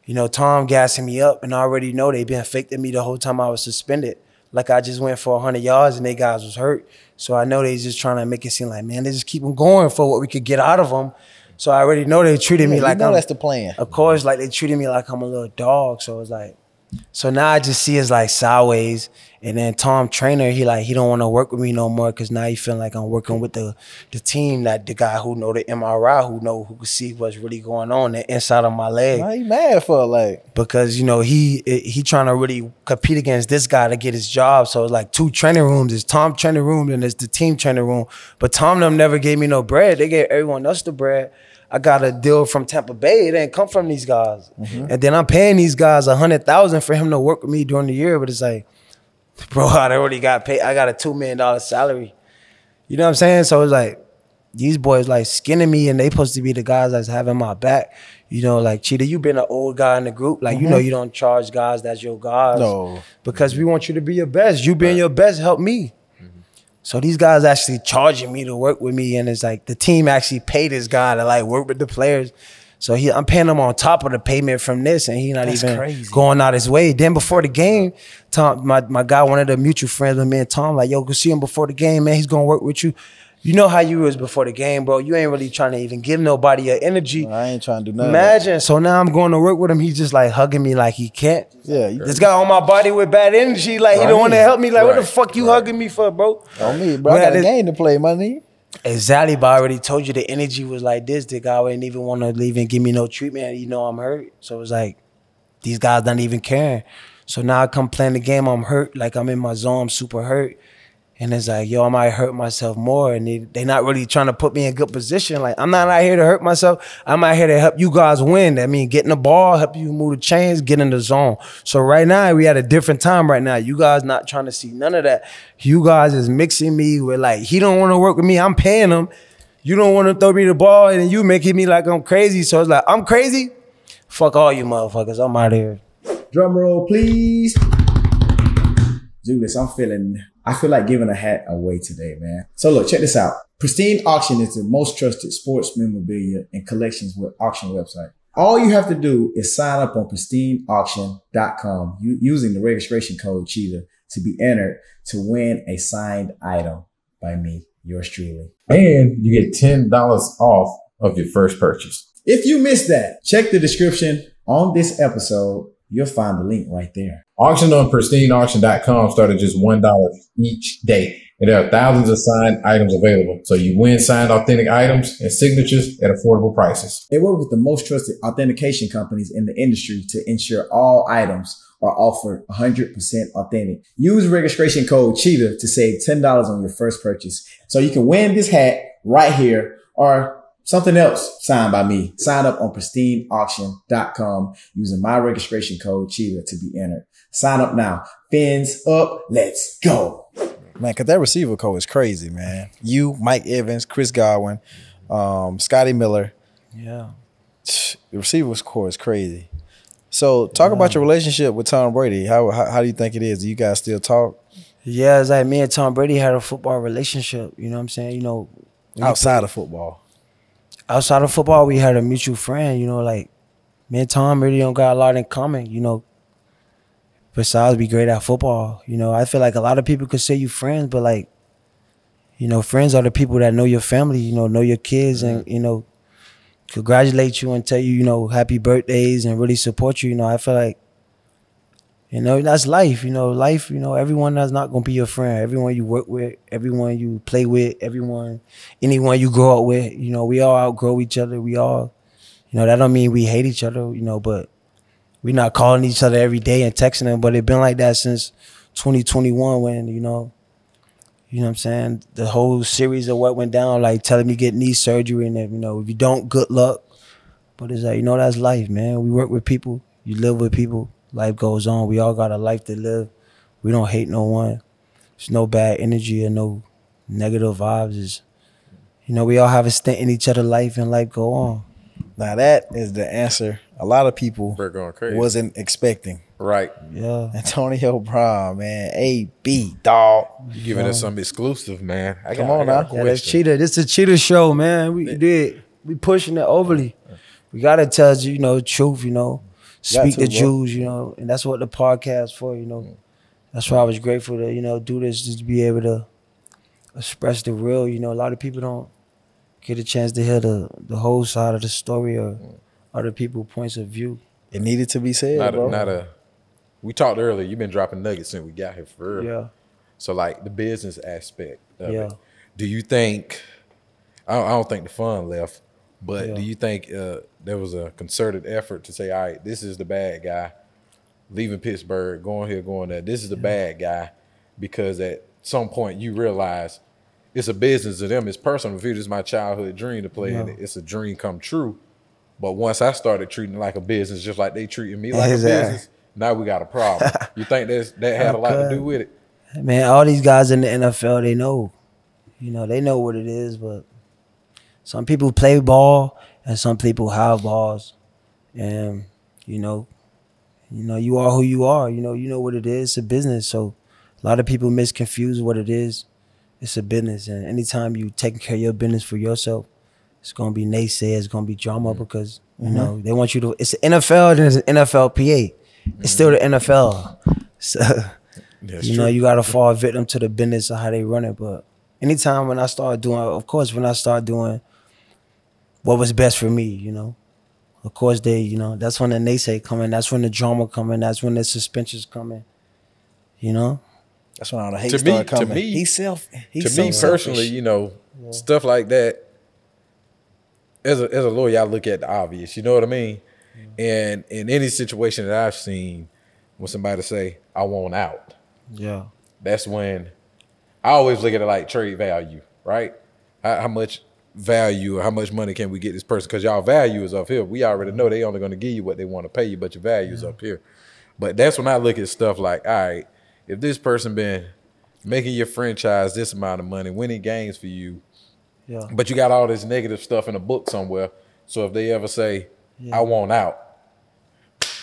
You know, Tom gassing me up, and I already know they been faking me the whole time I was suspended. Like I just went for 100 yards and they guys was hurt. So I know they just trying to make it seem like, man, they just keep them going for what we could get out of them. So I already know they treated me
Yeah,
like
you know
I'm,
that's the plan.
of course, like they treated me like I'm a little dog. So it's like, so now I just see it's like sideways. And then Tom Trainer, he like he don't want to work with me no more because now he feeling like I'm working with the the team that the guy who know the MRI, who know who can see what's really going on the inside of my leg.
Why you mad for like?
Because you know he he trying to really compete against this guy to get his job. So it's like two training rooms. It's Tom training room and it's the team training room. But Tom them never gave me no bread. They gave everyone else the bread. I got a deal from Tampa Bay. It didn't come from these guys. Mm-hmm. And then I'm paying these guys a hundred thousand for him to work with me during the year. But it's like, bro, I already got paid. I got a two million dollar salary. You know what I'm saying? So it's like these boys like skinning me, and they supposed to be the guys that's having my back. You know, like Cheetah, you been an old guy in the group. Like you know, mm-hmm. you don't charge guys that's your guys.
No.
because we want you to be your best. You being your best help me. So these guys actually charging me to work with me, and it's like the team actually paid this guy to like work with the players. So he, I'm paying him on top of the payment from this, and he not
That's
even
crazy.
going out his way. Then before the game, Tom, my my guy, one of the mutual friends with me and Tom, like, yo, go see him before the game, man. He's gonna work with you. You know how you was before the game, bro. You ain't really trying to even give nobody your energy.
I ain't trying to do nothing.
Imagine. So now I'm going to work with him. He's just like hugging me like he can't.
Yeah, you,
This guy on my body with bad energy, like he don't want to help me. Like, what the fuck you hugging me for, bro?
on me, bro. I got a game to play, money.
Exactly, but I already told you the energy was like this. The guy wouldn't even want to even give me no treatment. You know I'm hurt, so it's like these guys not even caring. So now I come playing the game, I'm hurt, like I'm in my zone, I'm super hurt. And it's like, yo, I might hurt myself more. And they they not really trying to put me in a good position. Like, I'm not out here to hurt myself. I'm out here to help you guys win. I mean, getting the ball, help you move the chains, get in the zone. So right now, we at a different time right now. You guys not trying to see none of that. You guys is mixing me with like, he don't want to work with me. I'm paying him. You don't want to throw me the ball and you making me like I'm crazy. So it's like, I'm crazy. Fuck all you motherfuckers. I'm out of here.
Drum roll, please. Julius, I'm feeling, I feel like giving a hat away today, man. So look, check this out. Pristine Auction is the most trusted sports memorabilia and collections with auction website. All you have to do is sign up on pristineauction.com using the registration code Cheetah to be entered to win a signed item by me, yours truly.
And you get $10 off of your first purchase.
If you missed that, check the description on this episode. You'll find the link right there.
Auction on pristineauction.com start at just $1 each day. And there are thousands of signed items available. So you win signed authentic items and signatures at affordable prices.
They work with the most trusted authentication companies in the industry to ensure all items are offered 100% authentic. Use registration code Cheetah to save $10 on your first purchase. So you can win this hat right here or something else signed by me. Sign up on pristineauction.com using my registration code Cheetah to be entered. Sign up now. Fins up. Let's go.
Man, cause that receiver code is crazy, man. You, Mike Evans, Chris Godwin, um, Scotty Miller.
Yeah.
The receivers core is crazy. So talk about your relationship with Tom Brady. How, how how do you think it is? Do you guys still talk
Yeah, it's like me and Tom Brady had a football relationship. You know what I'm saying? You know,
outside of football?
Outside of football, we had a mutual friend. You know, like me and Tom really don't got a lot in common. You know, besides be great at football. You know, I feel like a lot of people could say you friends, but like, you know, friends are the people that know your family. You know, know your kids, and mm-hmm. you know, congratulate you and tell you, you know, happy birthdays and really support you. You know, I feel like. You know, that's life. You know, life, you know, everyone that's not gonna be your friend. Everyone you work with, everyone you play with, everyone anyone you grow up with, you know, we all outgrow each other. We all, you know, that don't mean we hate each other, you know, but we're not calling each other every day and texting them. But it been like that since 2021 when, you know, you know what I'm saying? The whole series of what went down, like telling me get knee surgery and if, you know, if you don't, good luck. But it's like, you know, that's life, man. We work with people, you live with people, life goes on. We all got a life to live. We don't hate no one. There's no bad energy or no negative vibes. It's, you know, we all have a stint in each other's life and life go on.
Now that is the answer a lot of people
We're going crazy.
wasn't expecting.
right.
Yeah.
Antonio Brown, man, A B dog.
You giving us some exclusive, man. I
Come
got,
on
I got
now.
a
Yeah, that's
question.
cheetah. This is a cheetah show, man. We did. We pushing it overly. We gotta tell you, you know, the truth, you know.
Got
Speak
to,
the
bro.
Jews, you know, and that's what the podcast for, you know. That's why I was grateful to, you know, do this, just to be able to express the real. You know, a lot of people don't get a chance to hear the the whole side of the story or other people's points of view.
It needed to be said,
Not
bro.
a, not a we talked earlier. You've been dropping nuggets since we got here for real.
Yeah.
So like the business aspect of
Yeah.
it. Do you think? I don't, I don't think the fun left, but
Yeah.
do you think uh, there was a concerted effort to say, all right, this is the bad guy, leaving Pittsburgh, going here, going there. This is the bad guy, because at some point you realize it's a business to them. It's personal. For this is my childhood dream to play,
Yeah.
it's a dream come true. But once I started treating it like a business, just like they treating me like
Exactly.
a business, now we got a problem. you think that's, that had a lot to do with it?
Man, all these guys in the NFL, they know. You know, they know what it is, but some people play ball and some people have balls. And, you know, you know, you are who you are. You know, you know what it is. It's a business. So a lot of people misconfuse what it is. It's a business. And anytime you taking care of your business for yourself, it's gonna be naysayers, it's gonna be drama mm-hmm. because, you mm-hmm. know, they want you to it's the NFL and it's an NFLPA. It's mm-hmm. still the NFL. So
That's
you know, you gotta fall victim to the business of how they run it. But anytime when I start doing, of course, when I start doing what was best for me, you know, of course they, you know, that's when the naysay coming. That's when the drama coming. That's when the suspensions coming. You know,
That's when all the hate
To me-
started
to me-
he's self. He's
to
so
me
selfish.
personally, you know, stuff like that. As a as a lawyer, I look at the obvious. You know what I mean? And in any situation that I've seen, when somebody say, "I want out,"
yeah,
that's when I always look at it like trade value, right? How, how much value, or how much money can we get this person? Because y'all value is up here. We already know they only going to give you what they want to pay you, but your value is up here. But that's when I look at stuff like, all right, if this person been making your franchise this amount of money, winning games for you,
yeah,
but you got all this negative stuff in a book somewhere. So if they ever say, I want out,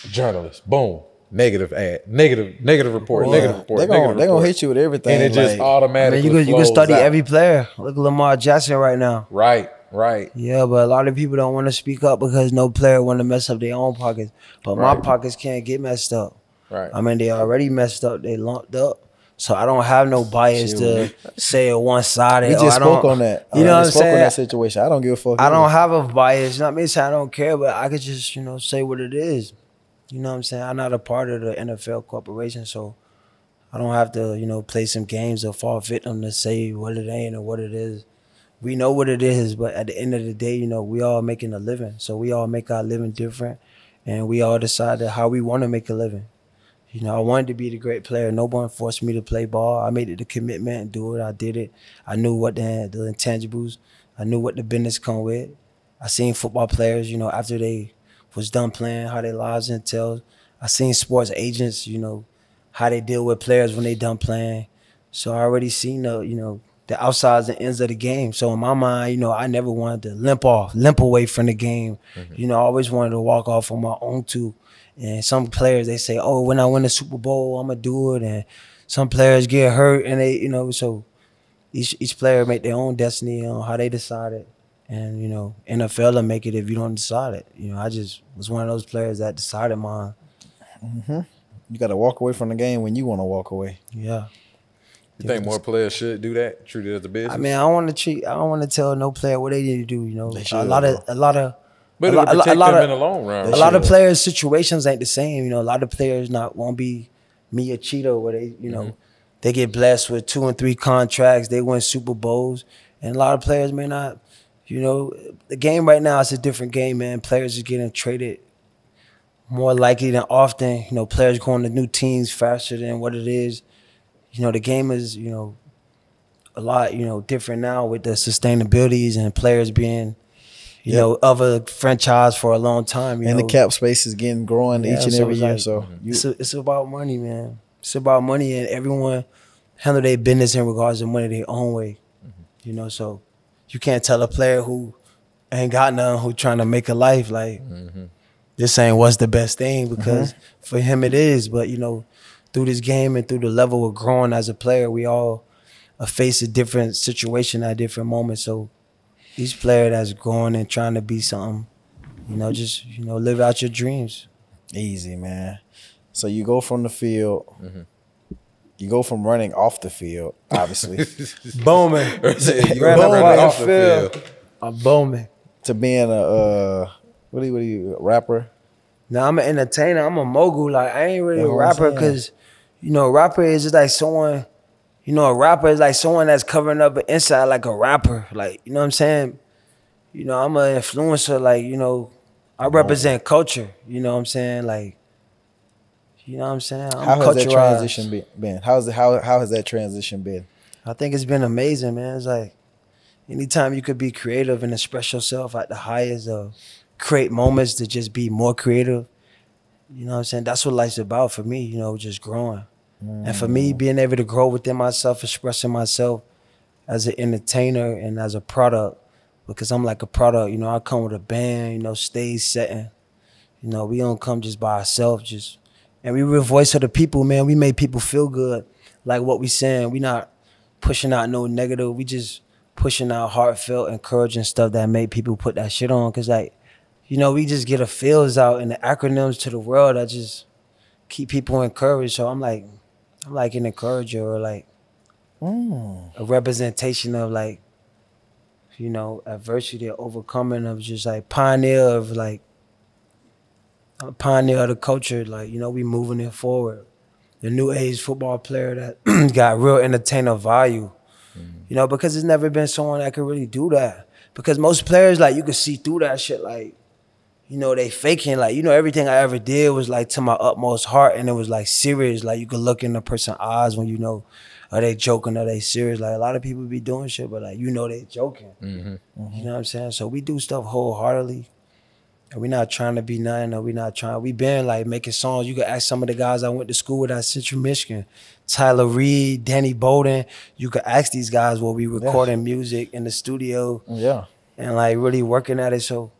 journalist, boom, negative ad, negative, negative report, negative report.
They're gonna they gonna hit you with everything.
And it just
like,
I
automatically
mean, you can you can study
out.
every player. Look at Lamar Jackson right now.
Right, right.
Yeah, but a lot of people don't want to speak up because no player want to mess up their own pockets. But my pockets can't get messed up.
Right.
I mean, they already messed up. They lumped up. So I don't have no bias to say it one sided.
we just spoke on that.
You know
Uh,
what I'm
spoke on that
saying?
situation. I don't give a fuck.
I
either.
don't have a bias. Not me saying I don't care, but I could just, you know, say what it is. You know what I'm saying? I'm not a part of the NFL corporation, so I don't have to, you know, play some games or fall victim to say what it ain't or what it is. We know what it is, but at the end of the day, you know, we all making a living. So we all make our living different and we all decided how we want to make a living. You know, I wanted to be the great player. No one forced me to play ball. I made it a commitment and do it. I did it. I knew what the, the intangibles. I knew what the business come with. I seen football players, you know, after they was done playing, how their lives entails. I seen sports agents, you know, how they deal with players when they done playing. So I already seen the, you know, the outsides and ends of the game. So in my mind, you know, I never wanted to limp off, limp away from the game. Mm-hmm. You know, I always wanted to walk off on my own too. And some players they say, "Oh, when I win the Super Bowl, I'm gonna do it." And some players get hurt, and they, you know, so each each player make their own destiny on how they decide it. And you know, NFL will make it if you don't decide it. You know, I just was one of those players that decided mine.
You got to walk away from the game when you want to walk away.
Yeah.
You think more players should do that? Treat it as a business.
I mean, I don't want to treat. I don't want to tell no player what they need to do. You know,
They
a lot of a lot of
but
a
it'll
lot- a lot-
protect
a lot
them
of-
in the long run.
a
right?
lot of players' situations ain't the same. You know, a lot of players not won't be me or Cheetah where they, you know,
Mm-hmm.
they get blessed with two and three contracts, they win Super Bowls, and a lot of players may not. You know, the game right now is a different game, man. Players are getting traded more likely than often. You know, players going to new teams faster than what it is. You know, the game is, you know, a lot, you know, different now with the sustainabilities and players being, you
Yep.
know, of a franchise for a long time. You
and
know,
the cap space is getting growing
Yeah,
each and
so
every year.
like-
so you,
it's, a, it's about money, man. It's about money, and everyone handle their business in regards to money their own way. You know, so you can't tell a player who ain't got none who trying to make a life like this ain't what's the best thing because for him it is. But you know, through this game and through the level of growing as a player, we all uh, face a different situation at different moments. So each player that's growing and trying to be something, you know, just you know, live out your dreams.
easy, man. So you go from the field.
Mm-hmm.
You go from running off the field, obviously,
Booming.
you
Ran
gonna
up
run
right
off
the
the
field.
field.
I'm booming.
to being a uh, what do you, what do you a rapper?
No, I'm an entertainer. I'm a mogul. Like I ain't really
That's
a rapper because, you know, a rapper is just like someone. You know, a rapper is like someone that's covering up an inside like a rapper. Like you know what I'm saying. You know, I'm an influencer. Like you know, I represent culture. You know what I'm saying. Like, you know what I'm saying. I'm
How has that transition be- been? How's how how has that transition been?
I think it's been amazing, man. It's like anytime you could be creative and express yourself at the highest of create moments to just be more creative. You know what I'm saying? That's what life's about for me, you know, just growing. And for me, mm. being able to grow within myself, expressing myself as an entertainer and as a product, because I'm like a product, you know, I come with a band, you know, stage setting. You know, we don't come just by ourselves, just and we were the voice of the people, man. We made people feel good. Like what we saying. We not pushing out no negative. We just pushing out heartfelt, encouraging stuff that made people put that shit on. Cause like, you know, we just get a feels out and the acronyms to the world that just keep people encouraged. So I'm like, I'm like an encourager or like mm. a representation of like, you know, adversity or overcoming of just like pioneer of like a pioneer of the culture. Like, you know, we moving it forward. The new age football player that got real entertainer value. Mm-hmm. You know, because there's never been someone that could really do that. Because most players, like, you could see through that shit, like, you know, they faking. Like, you know, everything I ever did was like to my utmost heart and it was like serious. Like you could look in the person's eyes when you know, are they joking, are they serious? Like a lot of people be doing shit, but like you know they joking. Mm-hmm. You know what I'm saying? So we do stuff wholeheartedly. And we not trying to be nothing, or we not trying. We been like making songs. You could ask some of the guys I went to school with at Central Michigan, Tyler Reed, Danny Bowden. You could ask these guys where we recording music in the studio
Yeah.
and like really working at it. So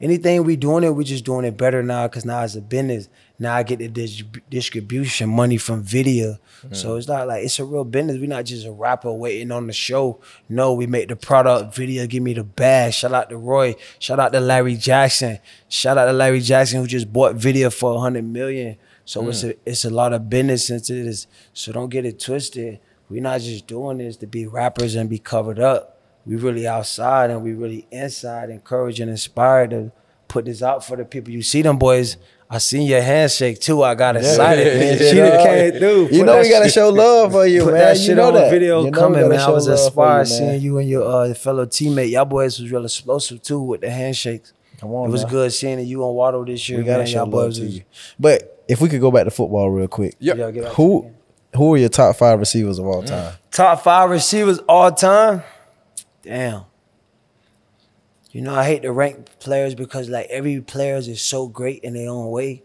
anything we doing it, we just doing it better now because now it's a business. Now I get the dis- distribution money from Vydia. Mm. So it's not like it's a real business. We're not just a rapper waiting on the show. No, we make the product Vydia, give me the bag. Shout out to Roy. Shout out to Larry Jackson. Shout out to Larry Jackson who just bought Vydia for a hundred million. So it's mm. a it's a lot of business into this. So don't get it twisted. We're not just doing this to be rappers and be covered up we really outside and we really inside, encouraged and inspired to put this out for the people. You see them boys. I seen your handshake too. I got excited.
Yeah,
she
yeah.
done came through.
You
Put
know
that
we gotta
shit-
show love for you,
Put
man.
that
You
shit
know
on
that.
video
You know we
coming,
gotta
man. I
show
was
love for
inspired
you, man.
seeing you and your uh, fellow teammate. Y'all boys was real explosive too with the handshakes.
Come on,
it was
now.
good seeing you and Waddle this year.
We gotta
man.
show
Y'all
love
boys
to
was-
you. But if we could go back to football real quick,
Yep.
Yeah, get back to
who
it.
who are your top five receivers of all time?
Top five receivers all time. Damn. You know, I hate to rank players because like every player is so great in their own way.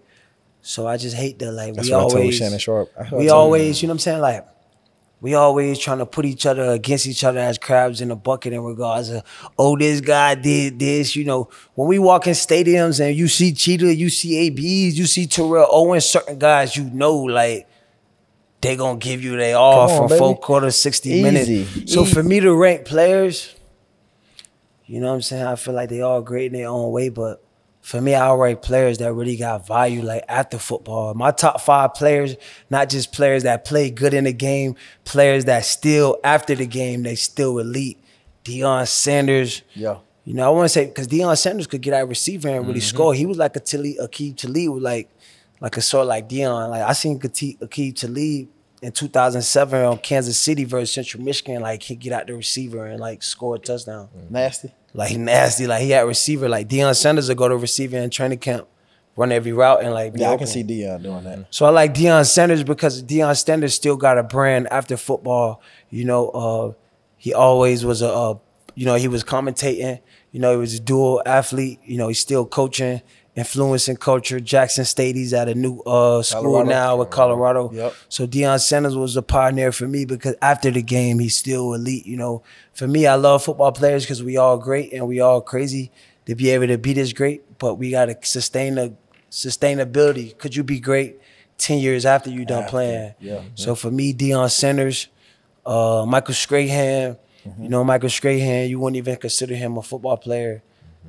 So I just hate that like
That's
we
what I told
always
Shannon Sharpe.
We always, you know what I'm saying? Like we always trying to put each other against each other as crabs in a bucket in regards of, oh, this guy did this. You know, when we walk in stadiums and you see Cheetah, you see ABs, you see Terrell Owens, certain guys you know, like, they gonna give you they all
on,
from
baby.
four quarters, 60
Easy.
minutes. So for me to rank players, you know what I'm saying? I feel like they all great in their own way, but for me, I rank players that really got value like after football. My top five players, not just players that play good in the game, players that still after the game, they still elite. Deion Sanders.
Yeah.
You know, I want to say because Deion Sanders could get out receiver and really mm-hmm. score. He was like a Tilly, Aqib Talib, was like like a sort like Deion. Like I seen Aqib Aqib Talib in 2007 on Kansas City versus Central Michigan. Like he get out the receiver and like score a touchdown.
Nasty.
Like nasty. Like he had receiver. Like Deion Sanders would go to receiver in training camp, run every route and like
Yeah, I can see Deion doing that.
So I like Deion Sanders because Deion Sanders still got a brand after football. You know, uh, he always was a, uh, you know, he was commentating. You know, he was a dual athlete. You know, he's still coaching, influencing culture. Jackson State, he's at a new uh, school
Colorado.
now with Colorado.
Yep.
So Deion Sanders was a pioneer for me because after the game, he's still elite. You know, for me, I love football players because we all great and we all crazy to be able to be this great, but we got to sustain the sustainability. Could you be great 10 years after you done playing?
yeah.
So for me, Deion Sanders, uh, Michael Strahan, you know, Michael Strahan, you wouldn't even consider him a football player.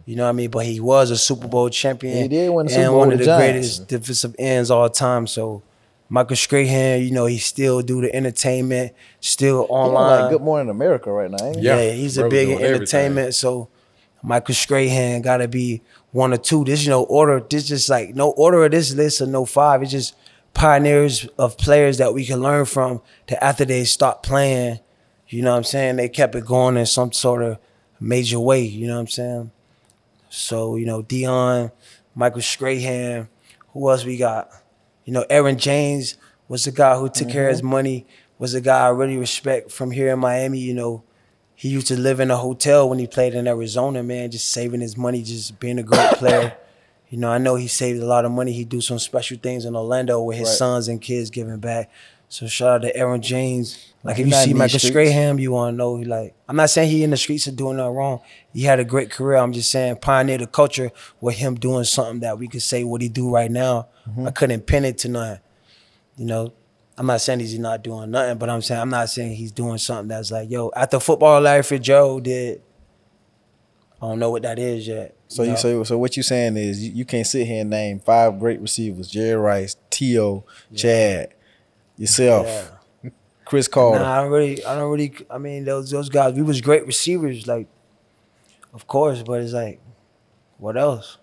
You know what I mean? But he was a Super Bowl champion.
He did win the
and
Super Bowl
one of
the
the
Giants.
greatest defensive ends all time. So Michael Strahan, you know, he still do the entertainment, still
He on
online.
like Good Morning America right now. Ain't he?
Yeah.
Yeah, he's a big
doing
in
everything.
entertainment. So Michael Strahan gotta be one or two. This There's no order. This just like no order of this list or no five. It's just pioneers of players that we can learn from that after they stop playing, you know what I'm saying, they kept it going in some sort of major way, you know what I'm saying? So, you know, Deion, Michael Strahan, who else we got? You know, Edgerrin James was the guy who took care of his mm-hmm. money, was a guy I really respect from here in Miami, you know. He used to live in a hotel when he played in Arizona, man, just saving his money, just being a great player. You know, I know he saved a lot of money. He do some special things in Orlando with his
Right.
sons and kids giving back. So shout out to Edgerrin James. Like if you see Michael
streets.
Strahan, you want to know he like. I'm not saying he in the streets of doing nothing wrong. He had a great career. I'm just saying pioneer the culture with him doing something that we could say what he do right now.
Mm-hmm.
I couldn't pin it to nothing. You know, I'm not saying he's not doing nothing, but I'm saying I'm not saying he's doing something that's like, yo, after football, Larry Fitzgerald did. I don't know what that is yet.
So you
know?
so so what you saying is you, you can't sit here and name five great receivers: Jerry Rice, T.O., Chad, yourself,
Yeah.
Cris Carter.
Nah, I don't really, I don't really. I mean, those those guys, we was great receivers, like, of course, but it's like, what else?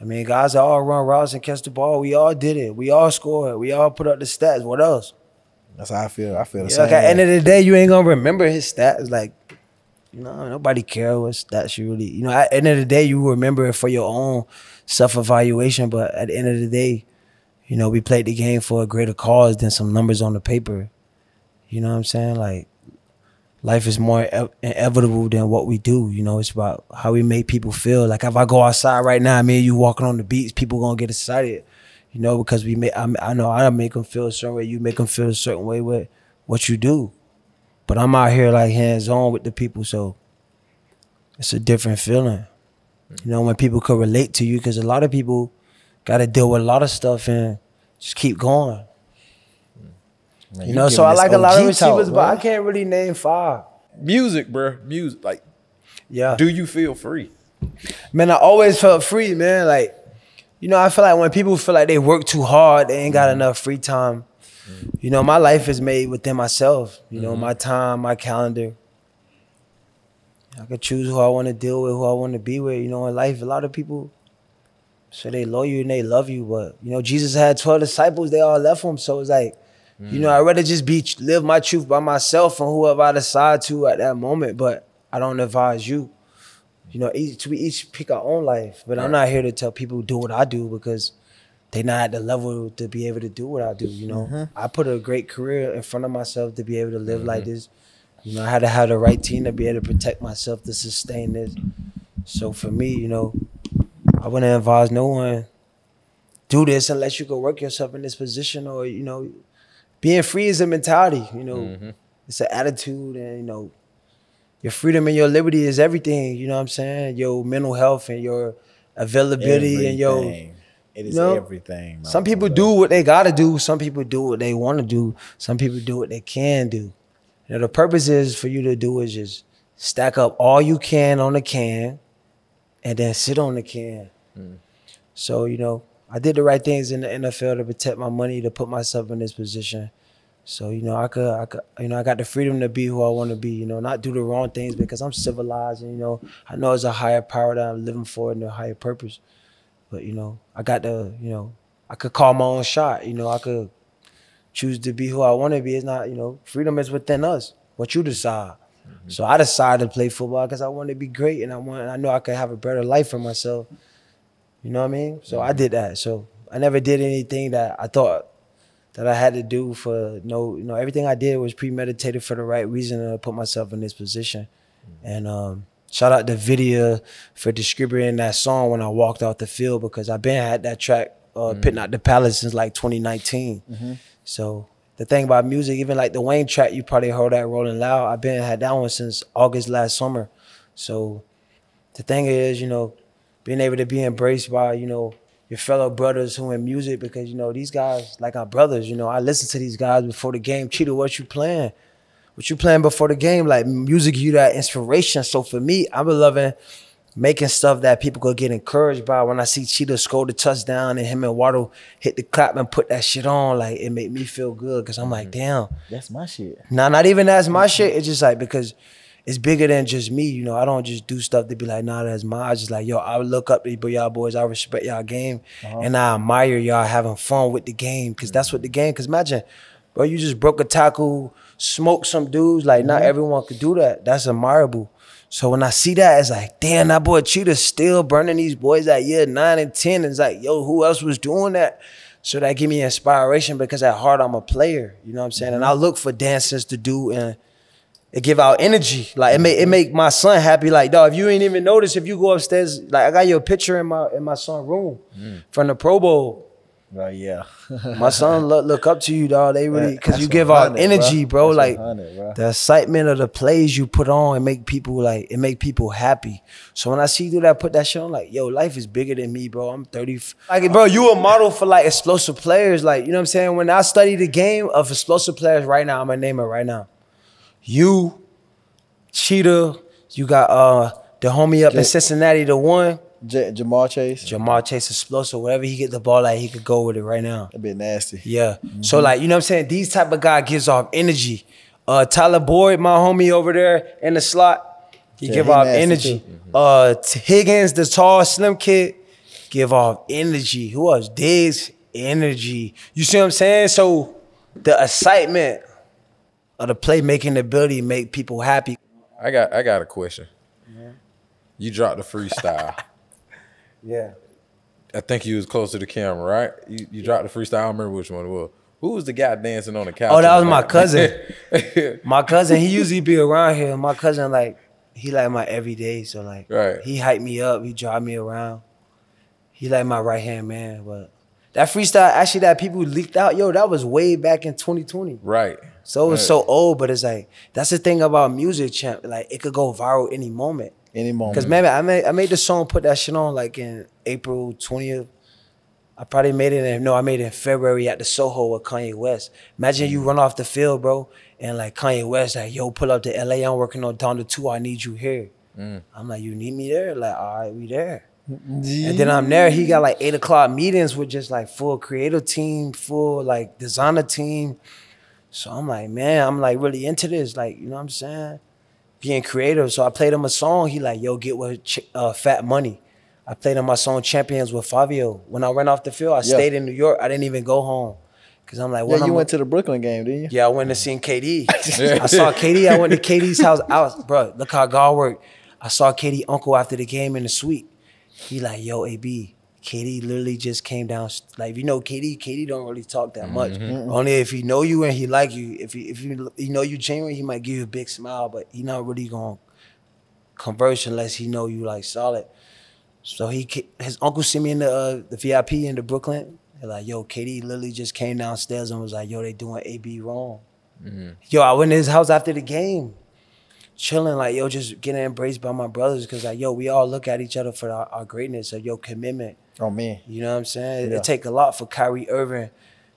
I mean, guys that all run routes and catch the ball. We all did it. We all scored. We all put up the stats. What else?
That's how I feel. I feel the
Yeah,
same.
like at the end of the day, you ain't gonna remember his stats. Like, you know, nobody care what stats you really. You know, at the end of the day, you remember it for your own self evaluation. But at the end of the day, you know, we played the game for a greater cause than some numbers on the paper. You know what I'm saying? Like, life is more inevitable than what we do. You know, it's about how we make people feel. Like if I go outside right now, me and you walking on the beach, people gonna get excited. You know, because we make. I, I know I make them feel a certain way. You make them feel a certain way with what you do. But I'm out here like hands on with the people, so it's a different feeling. You know, when people could relate to you, because a lot of people got to deal with a lot of stuff and just keep going.
Man,
You know, so I
this
like a lot of
OG
receivers,
talk,
but I can't really name five.
Music, bro. Music. Like,
Yeah.
do you feel free?
Man, I always felt free, man. Like, you know, I feel like when people feel like they work too hard, they ain't got mm-hmm. enough free time. Mm-hmm. You know, my life is made within myself. You know, mm-hmm. my time, my calendar. I can choose who I want to deal with, who I want to be with. You know, in life, a lot of people say they love you and they love you, but you know, Jesus had twelve disciples. They all left him, so it's like, you know, I'd rather just be live my truth by myself and whoever I decide to at that moment. But I don't advise you you know, each we each pick our own life. But I'm not here to tell people do what I do because they're not at the level to be able to do what I do. You know, mm-hmm. I put a great career in front of myself to be able to live like mm-hmm. this. You know, I had to have the right team to be able to protect myself to sustain this. So for me, you know, I wouldn't advise no one do this unless you can work yourself in this position or you know, being free is a mentality. You know, mm-hmm. it's an attitude and you know your freedom and your liberty is everything. You know what I'm saying? Your mental health and your availability and your.
Everything. it is
you know,
everything.
Some people do what they gotta do. Some people do what they want to do. Some people do what they can do. You know, the purpose is for you to do is just stack up all you can on the can, and then sit on the can. Mm. So you know, I did the right things in the NFL to protect my money, to put myself in this position. So you know, I could, I could, you know, I got the freedom to be who I want to be. You know, not do the wrong things because I'm civilized, and you know, I know it's a higher power that I'm living for and a higher purpose. But you know, I got the, you know, I could call my own shot. You know, I could choose to be who I want to be. It's not, you know, freedom is within us. What you decide. Mm-hmm. So I decided to play football because I want to be great, and I want, I know I could have a better life for myself. You know what I mean? So I did that. So I never did anything that I thought that I had to do for no, you know, everything I did was premeditated for the right reason to put myself in this position. And um, shout out to Vydia for distributing that song when I walked out the field because I've been had that track uh, pitting out the palace since like 2019. So the thing about music, even like the Wayne track, you probably heard that rolling loud. I've been had that one since August last summer. So the thing is, you know, being able to be embraced by, you know, your fellow brothers who in music because, you know, these guys like our brothers, you know, I listen to these guys before the game. Cheetah, what you playing? What you playing before the game? Like music you that inspiration. So for me, I'm loving making stuff that people could get encouraged by. When I see Cheetah score the touchdown and him and Waddle hit the clap and put that shit on, like it made me feel good because I'm like, mm-hmm. damn,
That's my shit.
Nah, not even that's my shit. It's just like because it's bigger than just me. You know, I don't just do stuff to be like, nah, that's mine. I just like, yo, I look up to y'all boys. I respect y'all game, uh-huh. and I admire y'all having fun with the game because that's what the game. Because imagine, bro, you just broke a tackle, smoked some dudes. Like, not mm-hmm. everyone could do that. That's admirable. So when I see that, it's like, damn, that boy Cheetah still burning these boys at year nine and ten. And It's like, yo, who else was doing that? So that give me inspiration because at heart I'm a player. You know what I'm saying? And mm-hmm. I look for dances to do and it give out energy. Like it make it make my son happy. Like, dog, if you ain't even notice, if you go upstairs, like I got your picture in my in my son room from the Pro Bowl.
Right, yeah.
My son look look up to you, dog. They really because you give out energy, bro.
That's
Like
bro.
the excitement of the plays you put on and make people like it make people happy. So when I see you do that, put that shit on, like, yo, life is bigger than me, bro. I'm 30. Like, bro, you a model for like explosive players. Like, you know what I'm saying? When I study the game of explosive players right now, I'm gonna name it right now. You, Cheetah, you got uh the homie up in Cincinnati, the one,
J- Ja'Marr Chase.
Ja'Marr Chase explosive, wherever he get the ball at, he could go with it right now.
A bit nasty.
Yeah. So like, you know what I'm saying? These type of guy gives off energy. Uh Tyler Boyd, my homie over there in the slot, he
Yeah,
give
he
off energy. Uh Higgins, the tall, slim kid, give off energy. Who else? Diggs, energy. You see what I'm saying? So the excitement the playmaking ability make people happy.
I got I got a question. You dropped the freestyle.
Yeah.
I think you was close to the camera, right? You, you dropped the freestyle. I don't remember which one it was. Who was the guy dancing on the couch?
Oh, that was my cousin. my cousin, he usually be around here. My cousin, like, he like my everyday. So like,
Right.
he hype me up. He drive me around. He like my right hand man. But that freestyle, actually, that people leaked out, yo, that was way back in 2020.
right.
So it was
Right.
so old, but it's like that's the thing about music, champ. Like it could go viral any moment.
Any moment.
Cause man, I made I made the song, put that shit on like in April twentieth. I probably made it in no, I made it in February at the Soho with Kanye West. Imagine you mm. run off the field, bro, and like Kanye West, like, yo, pull up to LA, I'm working on Donda 2, I need you here. Mm. I'm like, you need me there? Like, all right, we there. Mm-hmm. And then I'm there. He got like eight o'clock meetings with just like full creative team, full like designer team. So I'm like, man, I'm like really into this. Like, you know what I'm saying? Being creative. So I played him a song. He like, yo, get with Ch- uh, Fat Money. I played him my song Champions with Fabio. When I ran off the field, I stayed in New York. I didn't even go home. Cause I'm like,
yeah, you
I'm-
went to the Brooklyn game, didn't you?
yeah, I went to see KD. I saw KD. I went to KD's house. I was, bro, look how God worked. I saw KD uncle after the game in the suite. He like, yo, AB, KD literally just came down. Like, you know KD, KD don't really talk that much. Only if he know you and he like you. If he, if you, he know you genuine, he might give you a big smile, but he not really gonna converse unless he know you like solid. So he, his uncle sent me in the uh, the VIP in the Brooklyn. They're like, yo, KD literally just came downstairs and was like, yo, they doing AB wrong. Yo, I went to his house after the game, chilling, like, yo, just getting embraced by my brothers. Cause like, yo, we all look at each other for our, our greatness, so yo, commitment.
Oh man.
You know what I'm saying?
Yeah.
It take a lot for Kyrie Irving.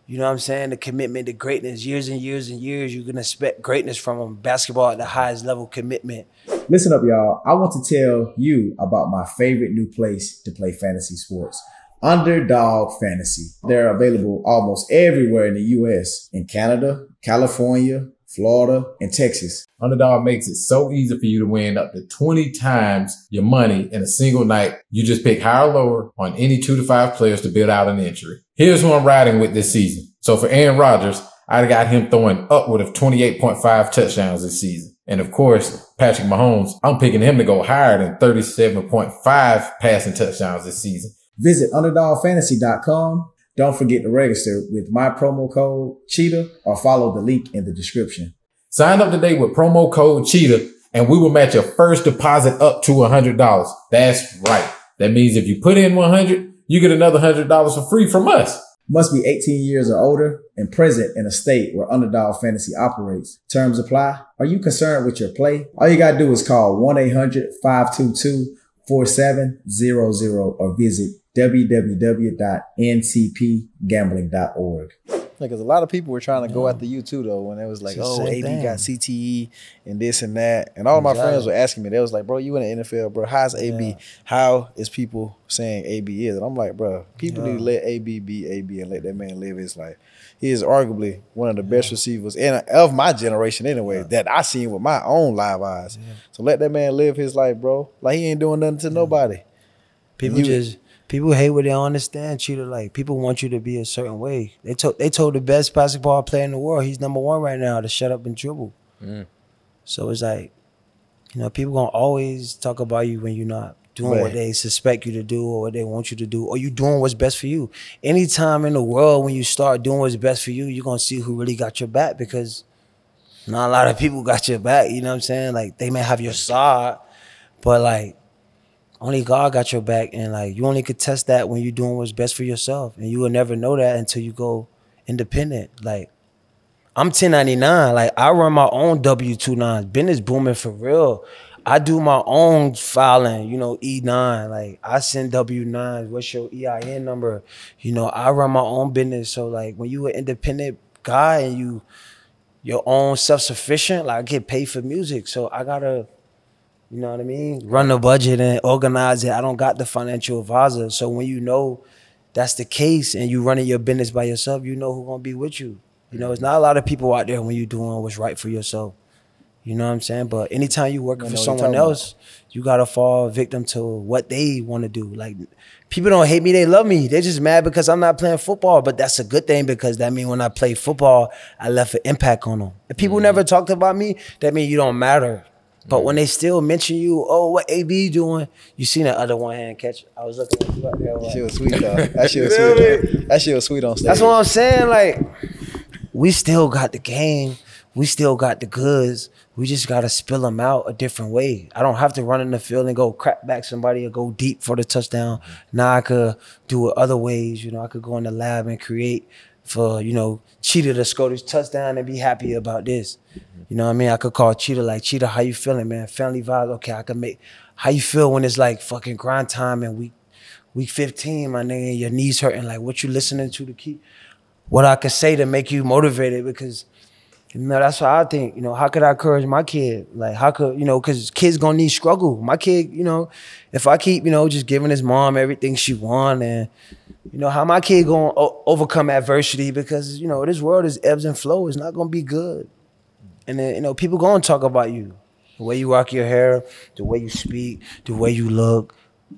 You know what I'm saying? The commitment to greatness, years and years and years. You can expect greatness from him. Basketball at the highest level commitment.
Listen up, y'all. I want to tell you about my favorite new place to play fantasy sports. Underdog Fantasy. They're available almost everywhere in the US, in Canada, California, Florida, and Texas.
Underdog makes it so easy for you to win up to 20 times your money in a single night. You just pick higher or lower on any two to five players to build out an entry. Here's who I'm riding with this season. So for Aaron Rodgers, I got him throwing upward of 28.5 touchdowns this season. And of course, Patrick Mahomes, I'm picking him to go higher than 37.5 passing touchdowns this season.
Visit UnderdogFantasy.com. Don't forget to register with my promo code Cheetah or follow the link in the description.
Sign up today with promo code Cheetah and we will match your first deposit up to $100. That's right. That means if you put in 100, you get another $100 for free from us.
Must be 18 years or older and present in a state where Underdog Fantasy operates. Terms apply. Are you concerned with your play? All you gotta do is call 1-800-522-4700 or visit www.ncpgambling.org. Because a lot of people were trying to go after you too, though. When it was like,
It's the
"Oh,
same
AB got. CTE and this and that," and all of my
Exactly.
friends were asking me, they was like, "Bro, you in the NFL, bro? How's AB? How is people saying AB is?" And I'm like, "Bro, people need to let AB be AB and let that man live his life. He is arguably one of the best receivers in of my generation, anyway, that I seen with my own live eyes. So let that man live his life, bro. Like he ain't doing nothing to nobody.
People
You-
just people hate what they don't understand. Cheetah, like people want you to be a certain way. They told they told the best basketball player in the world, he's number one right now, to shut up and dribble. Mm. So it's like, you know, people gonna always talk about you when you're not doing
Right.
what they suspect you to do or what they want you to do, or you doing what's best for you. Anytime in the world when you start doing what's best for you, you're gonna see who really got your back because not a lot of people got your back. You know what I'm saying? Like they may have your side, but like only God got your back, and like you only could test that when you're doing what's best for yourself, and you will never know that until you go independent. Like I'm 1099, like I run my own W two nines. Business booming for real. I do my own filing, you know, E9. Like I send W nines. What's your EIN number? You know, I run my own business. So like when you an independent guy and you your own self sufficient, like I get paid for music. So I gotta you know what I mean? Run the budget and organize it. I don't got the financial advisor. So when you know that's the case and you running your business by yourself, you know who's gonna be with you. You know, it's not a lot of people out there when you're doing what's right for yourself. You know what I'm saying? But anytime you working for
know what you're
someone
talking about.
else, you gotta fall victim to what they want to do. Like people don't hate me, they love me. They're just mad because I'm not playing football. But that's a good thing because that means when I play football, I left an impact on them. If people mm-hmm. never talked about me, that means you don't matter. But when mm-hmm. they still mention you, oh, what AB doing? You seen that other one hand catch? I was looking at you out there. like-
She was sweet though. That shit was sweet. Though. That shit was sweet on stage.
That's what I'm saying. Like, we still got the game. We still got the goods. We just gotta spill them out a different way. I don't have to run in the field and go crap back somebody or go deep for the touchdown. Now I could do it other ways. You know, I could go in the lab and create for you know Cheetah to score this touchdown and be happy about this. You know what I mean? I could call Cheetah like Cheetah, how you feeling, man? Family vibes. Okay, I could make. How you feel when it's like fucking grind time and week week 15, my nigga, your knees hurting. Like what you listening to to keep what I could say to make you motivated because you know that's what I think. You know, how could I encourage my kid? Like how could you know? Because kids gonna need struggle. My kid, you know, if I keep you know just giving his mom everything she want and you know how my kid gonna overcome adversity because you know this world is ebbs and flow. It's not gonna be good, and then you know people gonna talk about you, the way you rock your hair, the way you speak, the way you look.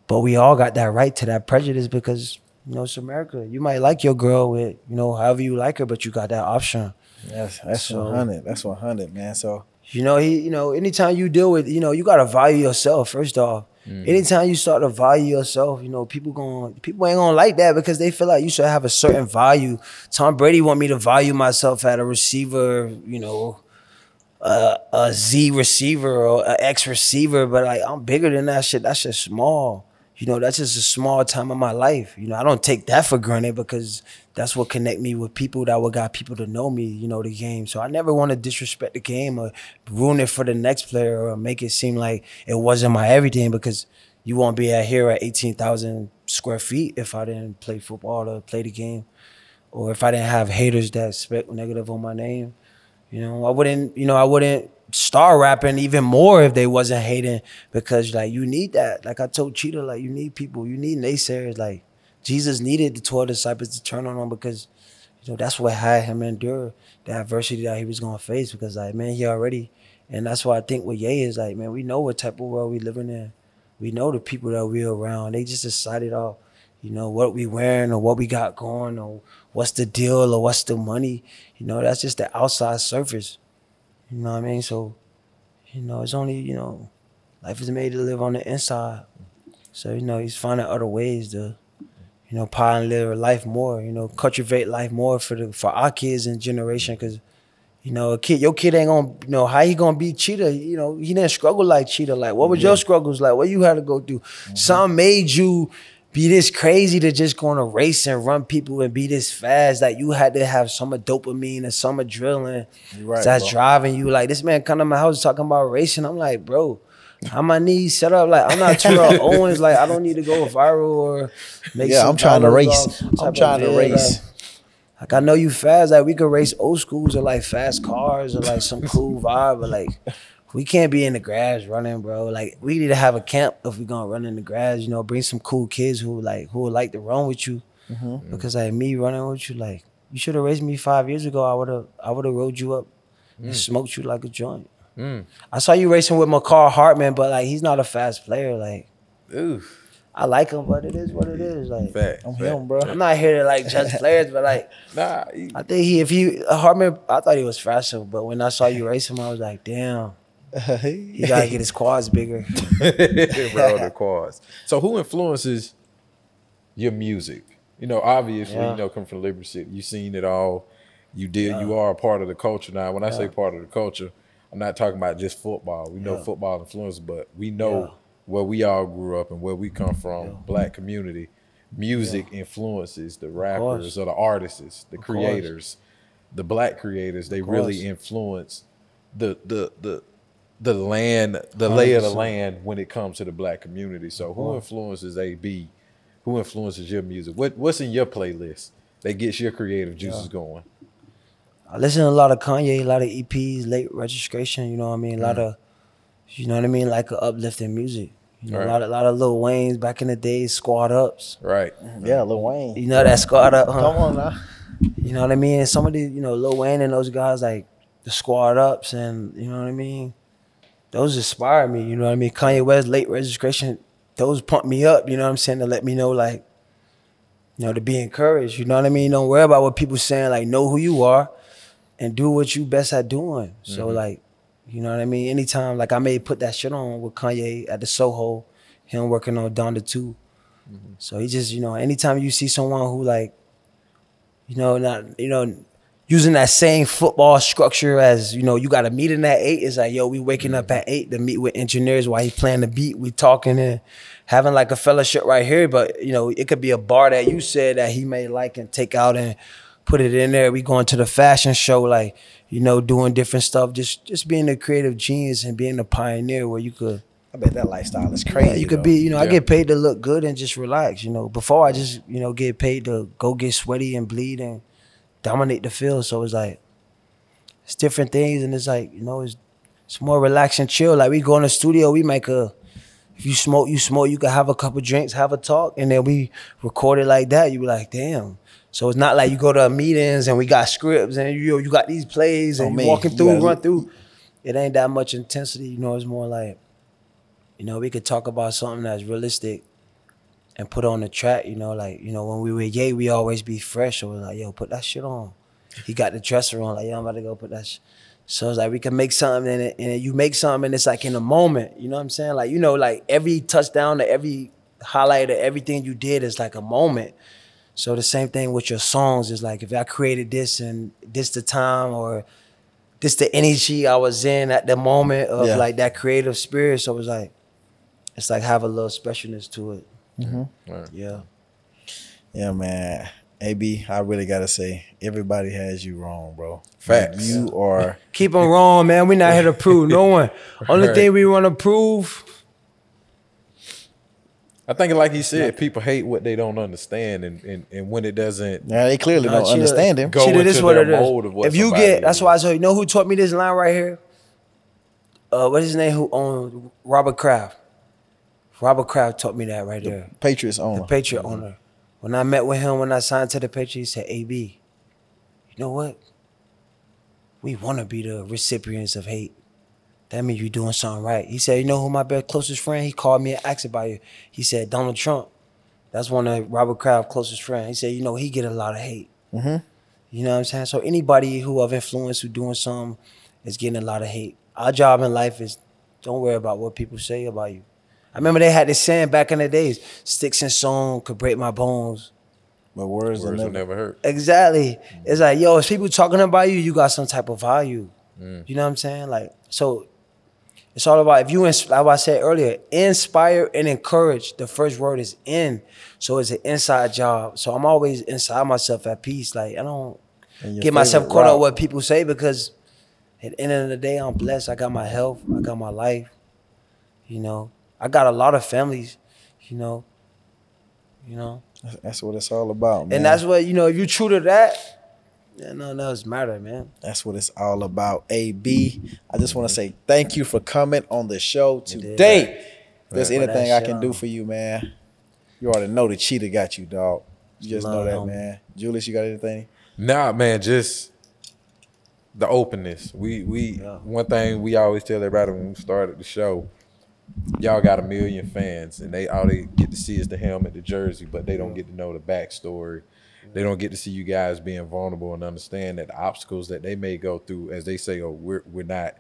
But we all got that right to that prejudice because you know it's America. You might like your girl with you know however you like her, but you got that option.
That's that's
So-
one hundred. That's one hundred, man. So
You know, he, you know, anytime you deal with, you know, you gotta value yourself first off. Mm. Anytime you start to value yourself, you know, people going people ain't gonna like that because they feel like you should have a certain value. Tom Brady want me to value myself at a receiver, you know, a, a Z receiver or a X receiver, but like I'm bigger than that shit. That's just small. You know, that's just a small time of my life. You know, I don't take that for granted because that's what connect me with people that would got people to know me, you know, the game. So I never want to disrespect the game or ruin it for the next player or make it seem like it wasn't my everything because you won't be out here at 18,000 square feet if I didn't play football or play the game or if I didn't have haters that spit negative on my name. You know, I wouldn't, you know, I wouldn't start rapping even more if they wasn't hating because like you need that. Like I told Cheetah, like you need people, you need naysayers. Like Jesus needed the 12 disciples to turn on him because, you know, that's what had him endure the adversity that he was gonna face because like man, he already and that's why I think what Ye is like, man, we know what type of world we living in. We know the people that we around. They just decided off, you know, what we wearing or what we got going or what's the deal or what's the money. You know, that's just the outside surface. You know what I mean? So, you know, it's only, you know, life is made to live on the inside. So, you know, he's finding other ways to, you know, live life more, you know, cultivate life more for the for our kids and generation because you know, a kid, your kid ain't gonna, you know, how he gonna be cheetah? You know, he didn't struggle like cheetah. Like, what was your struggles like? What you had to go through? Mm-hmm. Some made you be this crazy to just go on a race and run people and be this fast. Like, you had to have some of dopamine and some adrenaline
right,
that's
bro.
driving you. Like, this man come to my house talking about racing. I'm like, bro, how my knees set up? Like, I'm not Terrell Owens. Like, I don't need to go viral or make
yeah,
some
I'm trying to race.
off some type
I'm trying to
vid.
race.
Like I know you fast, like we could race old schools or like fast cars or like some cool vibe, but like we can't be in the grass running, bro. Like we need to have a camp if we're gonna run in the grass, you know, bring some cool kids who like who would like to run with you. Mm-hmm. Mm-hmm. Because like me running with you, like you should have raised me five years ago. I would have I would have rode you up and mm. smoked you like a joint. Mm. I saw you racing with Mecole Hardman, but like he's not a fast player. Like
Ooh,
I like him, but it is what it is. Like
fact.
I'm
fact.
him, bro.
I'm not here to like judge players, but like
Nah, he-
I think he if he Hardman, I thought he was faster, but when I saw you race him, I was like, damn, he gotta get his quads bigger.
bro, the quads. So who influences your music? You know, obviously,
Yeah.
you know, come from Liberty City, you seen it all. You did. You are a part of the culture now. When I say part of the culture, I'm not talking about just football. We know
Yeah.
football influences, but we know
Yeah.
where we all grew up and where we come from. Black community, music influences the rappers or the artists, the
course.
creators, the black creators. They really influence the the the the land, the lay of the land when it comes to the black community. So who influences AB? Who influences your music? What what's in your playlist that gets your creative juices going?
I listen to a lot of Kanye, a lot of EPs, late registration. You know what I mean? A lot of, you know what I mean, like uplifting music. You know,
Right.
a lot, of, lot of Lil Wayne's back in the days, squad ups.
Right.
Yeah, Lil Wayne.
You know that squad up, huh?
Come on now.
You know what I mean? And some of these, you know, Lil Wayne and those guys like the squad ups, and you know what I mean. Those inspire me. You know what I mean? Kanye West late registration. Those pump me up. You know what I'm saying? To let me know, like, you know, to be encouraged. You know what I mean? Don't worry about what people saying. Like, know who you are, and do what you best at doing. So mm-hmm. like, you know what I mean? Anytime, like I may put that shit on with Kanye at the Soho, him working on Donda 2. Mm-hmm. So he just, you know, anytime you see someone who like, you know, not, you know, using that same football structure as, you know, you got a meeting at eight. It's like, yo, we waking up mm-hmm. at eight to meet with engineers while he playing the beat. We talking and having like a fellowship right here. But, you know, it could be a bar that you said that he may like and take out and put it in there. We going to the fashion show, like, you know, doing different stuff. Just just being a creative genius and being a pioneer where you could
I bet that lifestyle is crazy.
yeah, you could
though.
be, you know, I get paid to look good and just relax, you know. Before I just, you know, get paid to go get sweaty and bleed and dominate the field. So it's like it's different things and it's like, you know, it's it's more relax and chill. Like we go in the studio, we make a if you smoke, you smoke, you can have a couple drinks, have a talk, and then we record it like that. You be like, damn. So it's not like you go to meetings and we got scripts and you you got these plays oh, and
Oh,
you walking through,
gotta-
run through. It ain't that much intensity, you know. It's more like you know, we could talk about something that's realistic and put on the track, you know, like, you know, when we were Ye, we always be fresh. So we're like, yo, put that shit on. He got the dresser on, like, yo, I'm about to go put that shit. So it's like we can make something and, it, and you make something and it's like in a moment, you know what I'm saying? Like, you know, like every touchdown to every highlight of everything you did is like a moment. So the same thing with your songs is like if I created this and this the time or this the energy I was in at the moment of
Yeah.
like that creative spirit. So it was like it's like have a little specialness to it. Mm-hmm.
Right.
Yeah.
Yeah, man. AB, I really gotta say, everybody has you wrong, bro.
Facts.
You are
Keep them wrong, man. We're not here to prove no one. Only
Right.
thing we want to prove.
I think, like he said, people hate what they don't understand, and, and, and when it doesn't
yeah, they clearly
Nah,
don't understand him.
Go
See, this
into
what
their
it is.
mold of what
if you
somebody
get, that's why I told you. Know who taught me this line right here? Uh, what's his name? Who owned Robert Kraft? Robert Kraft taught me that right there.
Patriots owner.
the Patriot owner. When I met with him, when I signed to the Patriots, he said, "AB, you know what? We want to be the recipients of hate. That means you're doing something right." He said, "You know who my best closest friend? He called me and asked about you. He said Donald Trump. That's one of Robert Kraft's closest friends. He said, you know, he get a lot of hate.
Mhm.
You know what I'm saying? So anybody who of influence who doing something is getting a lot of hate. Our job in life is don't worry about what people say about you. I remember they had this saying back in the days, sticks and stone could break my bones.
But words, will
words
never.
never hurt.
Exactly. It's like, yo, if people talking about you, you got some type of value. You know what I'm saying? Like, so it's all about if you like I said earlier, inspire and encourage. The first word is in. So it's an inside job. So I'm always inside myself at peace. Like I don't get myself caught up what people say because at the end of the day, I'm blessed. I got my health. I got my life. You know, I got a lot of families. You know, you know,
That's what it's all about, man.
and that's what you know. If you true to that, Yeah, nothing else matter, man.
That's what it's all about. AB, I just want to say thank you for coming on the show
did.
today. If there's
Right.
anything I can do for you, man. You already know the cheetah got you, dog. You just know that,
him.
man. Julius, you got anything?
Nah, man, just the openness. We we
Yeah.
one thing we always tell everybody when we started the show, y'all got a million fans and they all they get to see is the helmet, the jersey, but they don't get to know the backstory. They don't get to see you guys being vulnerable and understand that the obstacles that they may go through, as they say, oh, we're we're not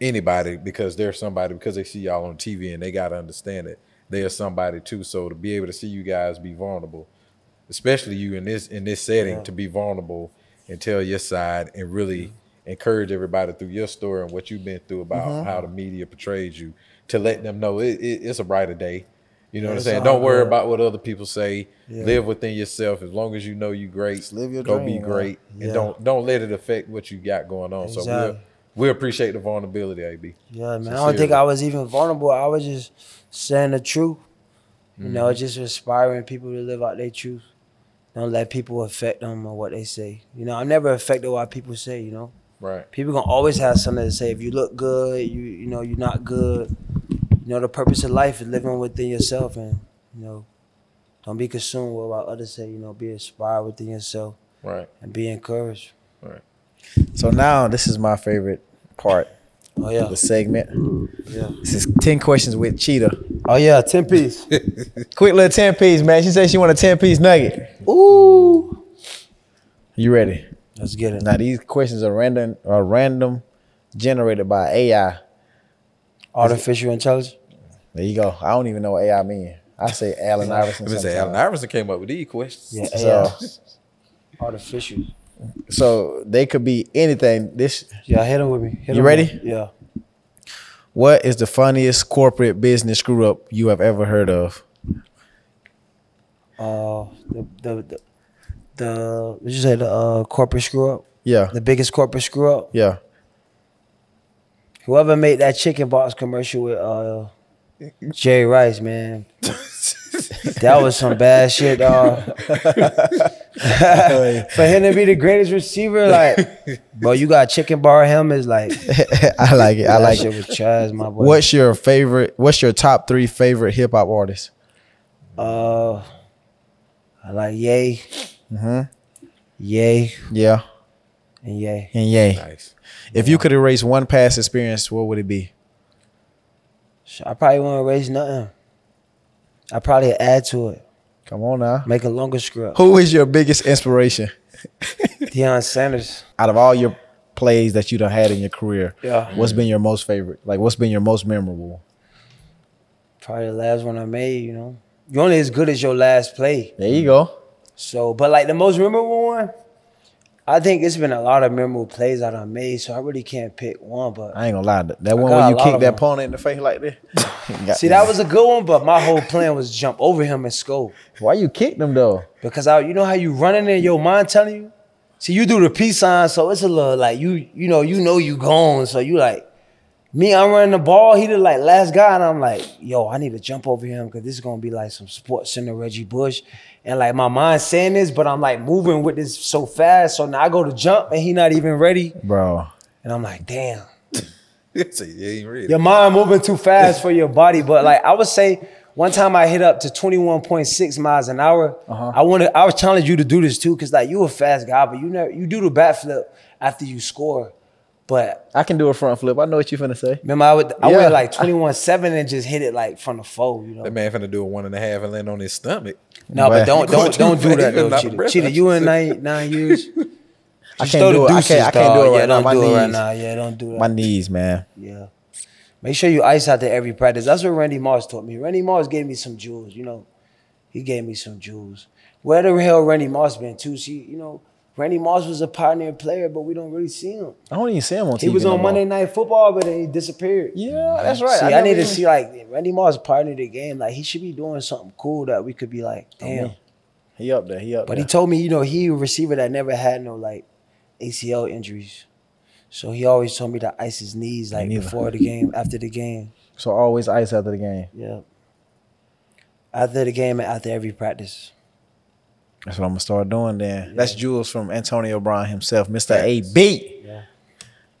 anybody because they're somebody because they see y'all on TV and they gotta understand it. They are somebody too. So to be able to see you guys be vulnerable, especially you in this in this setting, to be vulnerable and tell your side and really encourage everybody through your story and what you've been through about mm-hmm. how the media portrays you to let them know it, it, it's a brighter day. You know what I'm saying? Don't worry
good.
about what other people say.
Yeah.
Live within yourself. As long as you know you're great,
Just live your
go
dream,
be great,
Yeah.
and don't don't let it affect what you got going on. So we we appreciate the vulnerability, AB.
Yeah, man. I don't think I was even vulnerable. I was just saying the truth. You know, mm-hmm. just inspiring people to live out their truth. Don't let people affect them or what they say. You know, I'm never affected by what people say. You know,
Right.
people gonna always have something to say. If you look good, you you know you're not good. You know, the purpose of life is living within yourself, and you know, don't be consumed with what others say. You know, be inspired within yourself
Right.
and be encouraged. Right.
So now this is my favorite part
Oh
of
yeah,
the segment.
yeah.
This is 10 questions with Cheetah.
Oh yeah, ten piece.
Quick little 10 piece, man. She said she want a 10 piece nugget. Ooh. You ready?
Let's get it.
Now these questions are random are random generated by AI.
Artificial intelligence.
There you go. I don't even know what AI mean. I say Allen Iverson.
Let me say, Allen. Iverson came up with these questions.
Yeah,
So-
AI. Artificial.
So they could be anything. This
Yeah, hit him with me. Hit
You ready?
up. Yeah.
what is the funniest corporate business screw up you have ever heard of?
Uh, the the the, the what you say the uh, corporate screw up,
Yeah.
the biggest corporate screw up.
Yeah.
Whoever made that chicken box commercial with uh Jerry Rice, man, that was some bad shit, dog. For him to be the greatest receiver, like, bro, you got chicken bar helmets, like,
I like it. I like
shit
it.
was trash, my boy.
What's your favorite what's your top three favorite hip hop artists?
Uh, I like Ye,
Mhm.
Ye,
Yeah.
and Ye.
And yay.
Nice.
If you could erase one past experience, what would it be?
I probably won't erase nothing. I probably add to it,
Come on now.
make a longer script.
Who is your biggest inspiration
Deion Sanders.
out of all your plays that you done had in your career?
Yeah.
What's been your most favorite? Like what's been your most memorable?
Probably the last one I made, you know. You're only as good as your last play.
There you go.
So, but like the most memorable one, I think it's been a lot of memorable plays that I made, so I really can't pick one. But
I ain't gonna lie. That one where you kicked that opponent in the face like this.
see, that was a good one, but my whole plan was jump over him and score.
why you kicked him though.
Because I, you know how you running in your mind telling you. See, you do the peace sign, so it's a little like you, you know, you know you gone, so you like. Me, I'm running the ball. He the like last guy, and I'm like, yo, I need to jump over him because this is gonna be like some sports center Reggie Bush, and like my mind saying this, but I'm like moving with this so fast. So now I go to jump, and he not even ready,
Bro.
and I'm like, damn.
so you ain't ready.
Your mind moving too fast for your body. But like I would say, one time I hit up to 21.6 miles an hour. Uh-huh. I want to. I would challenge you to do this too, cause like you a fast guy, but you never you do the backflip after you score. But
I can do a front flip. I know what you're finna say.
remember, I would I
Yeah.
went like 21 7 and just hit it like from the foe. You know.
That man finna do a one and a half and land on his stomach.
No, but
But-
don't don't don't do that though, Cheetah. Cheetah, you in nine nine years.
I can't do
the
it. I can't, I can't do it right
yeah,
now.
don't
My
do it right
knees.
now. Yeah, don't do that.
My knees, man.
Yeah. Make sure you ice out to every practice. That's what Randy Moss taught me. Randy Moss gave me some jewels, you know. He gave me some jewels. Where the hell Randy Moss been too? See, you know, Randy Moss was a pioneer player, but we don't really see him.
I don't even see him on TV.
He was
no
on
more.
Monday Night Football, but then he disappeared.
Yeah, that's right.
See, I,
never
need to see like Randy Moss pioneered the game. Like he should be doing something cool that we could be like, oh, damn.
He up there. He up
But
there.
he told me, you know, he a receiver that never had no like ACL injuries. So he always told me to ice his knees like before the game, after the game.
so always ice after the game.
Yeah. After the game and after every practice.
That's what I'm gonna start doing then. That's jewels from Antonio Brown himself, Mr. AB.
Yeah.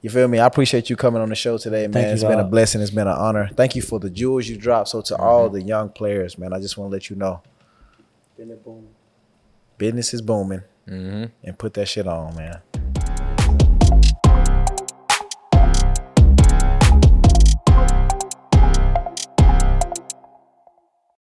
You feel me? I appreciate you coming on the show today, man.
you,
it's been a blessing. It's been an honor. Thank you for the jewels you dropped. So to all mm-hmm. the young players, man, I just want to let you know, business is booming, mm-hmm. and put that shit on, man.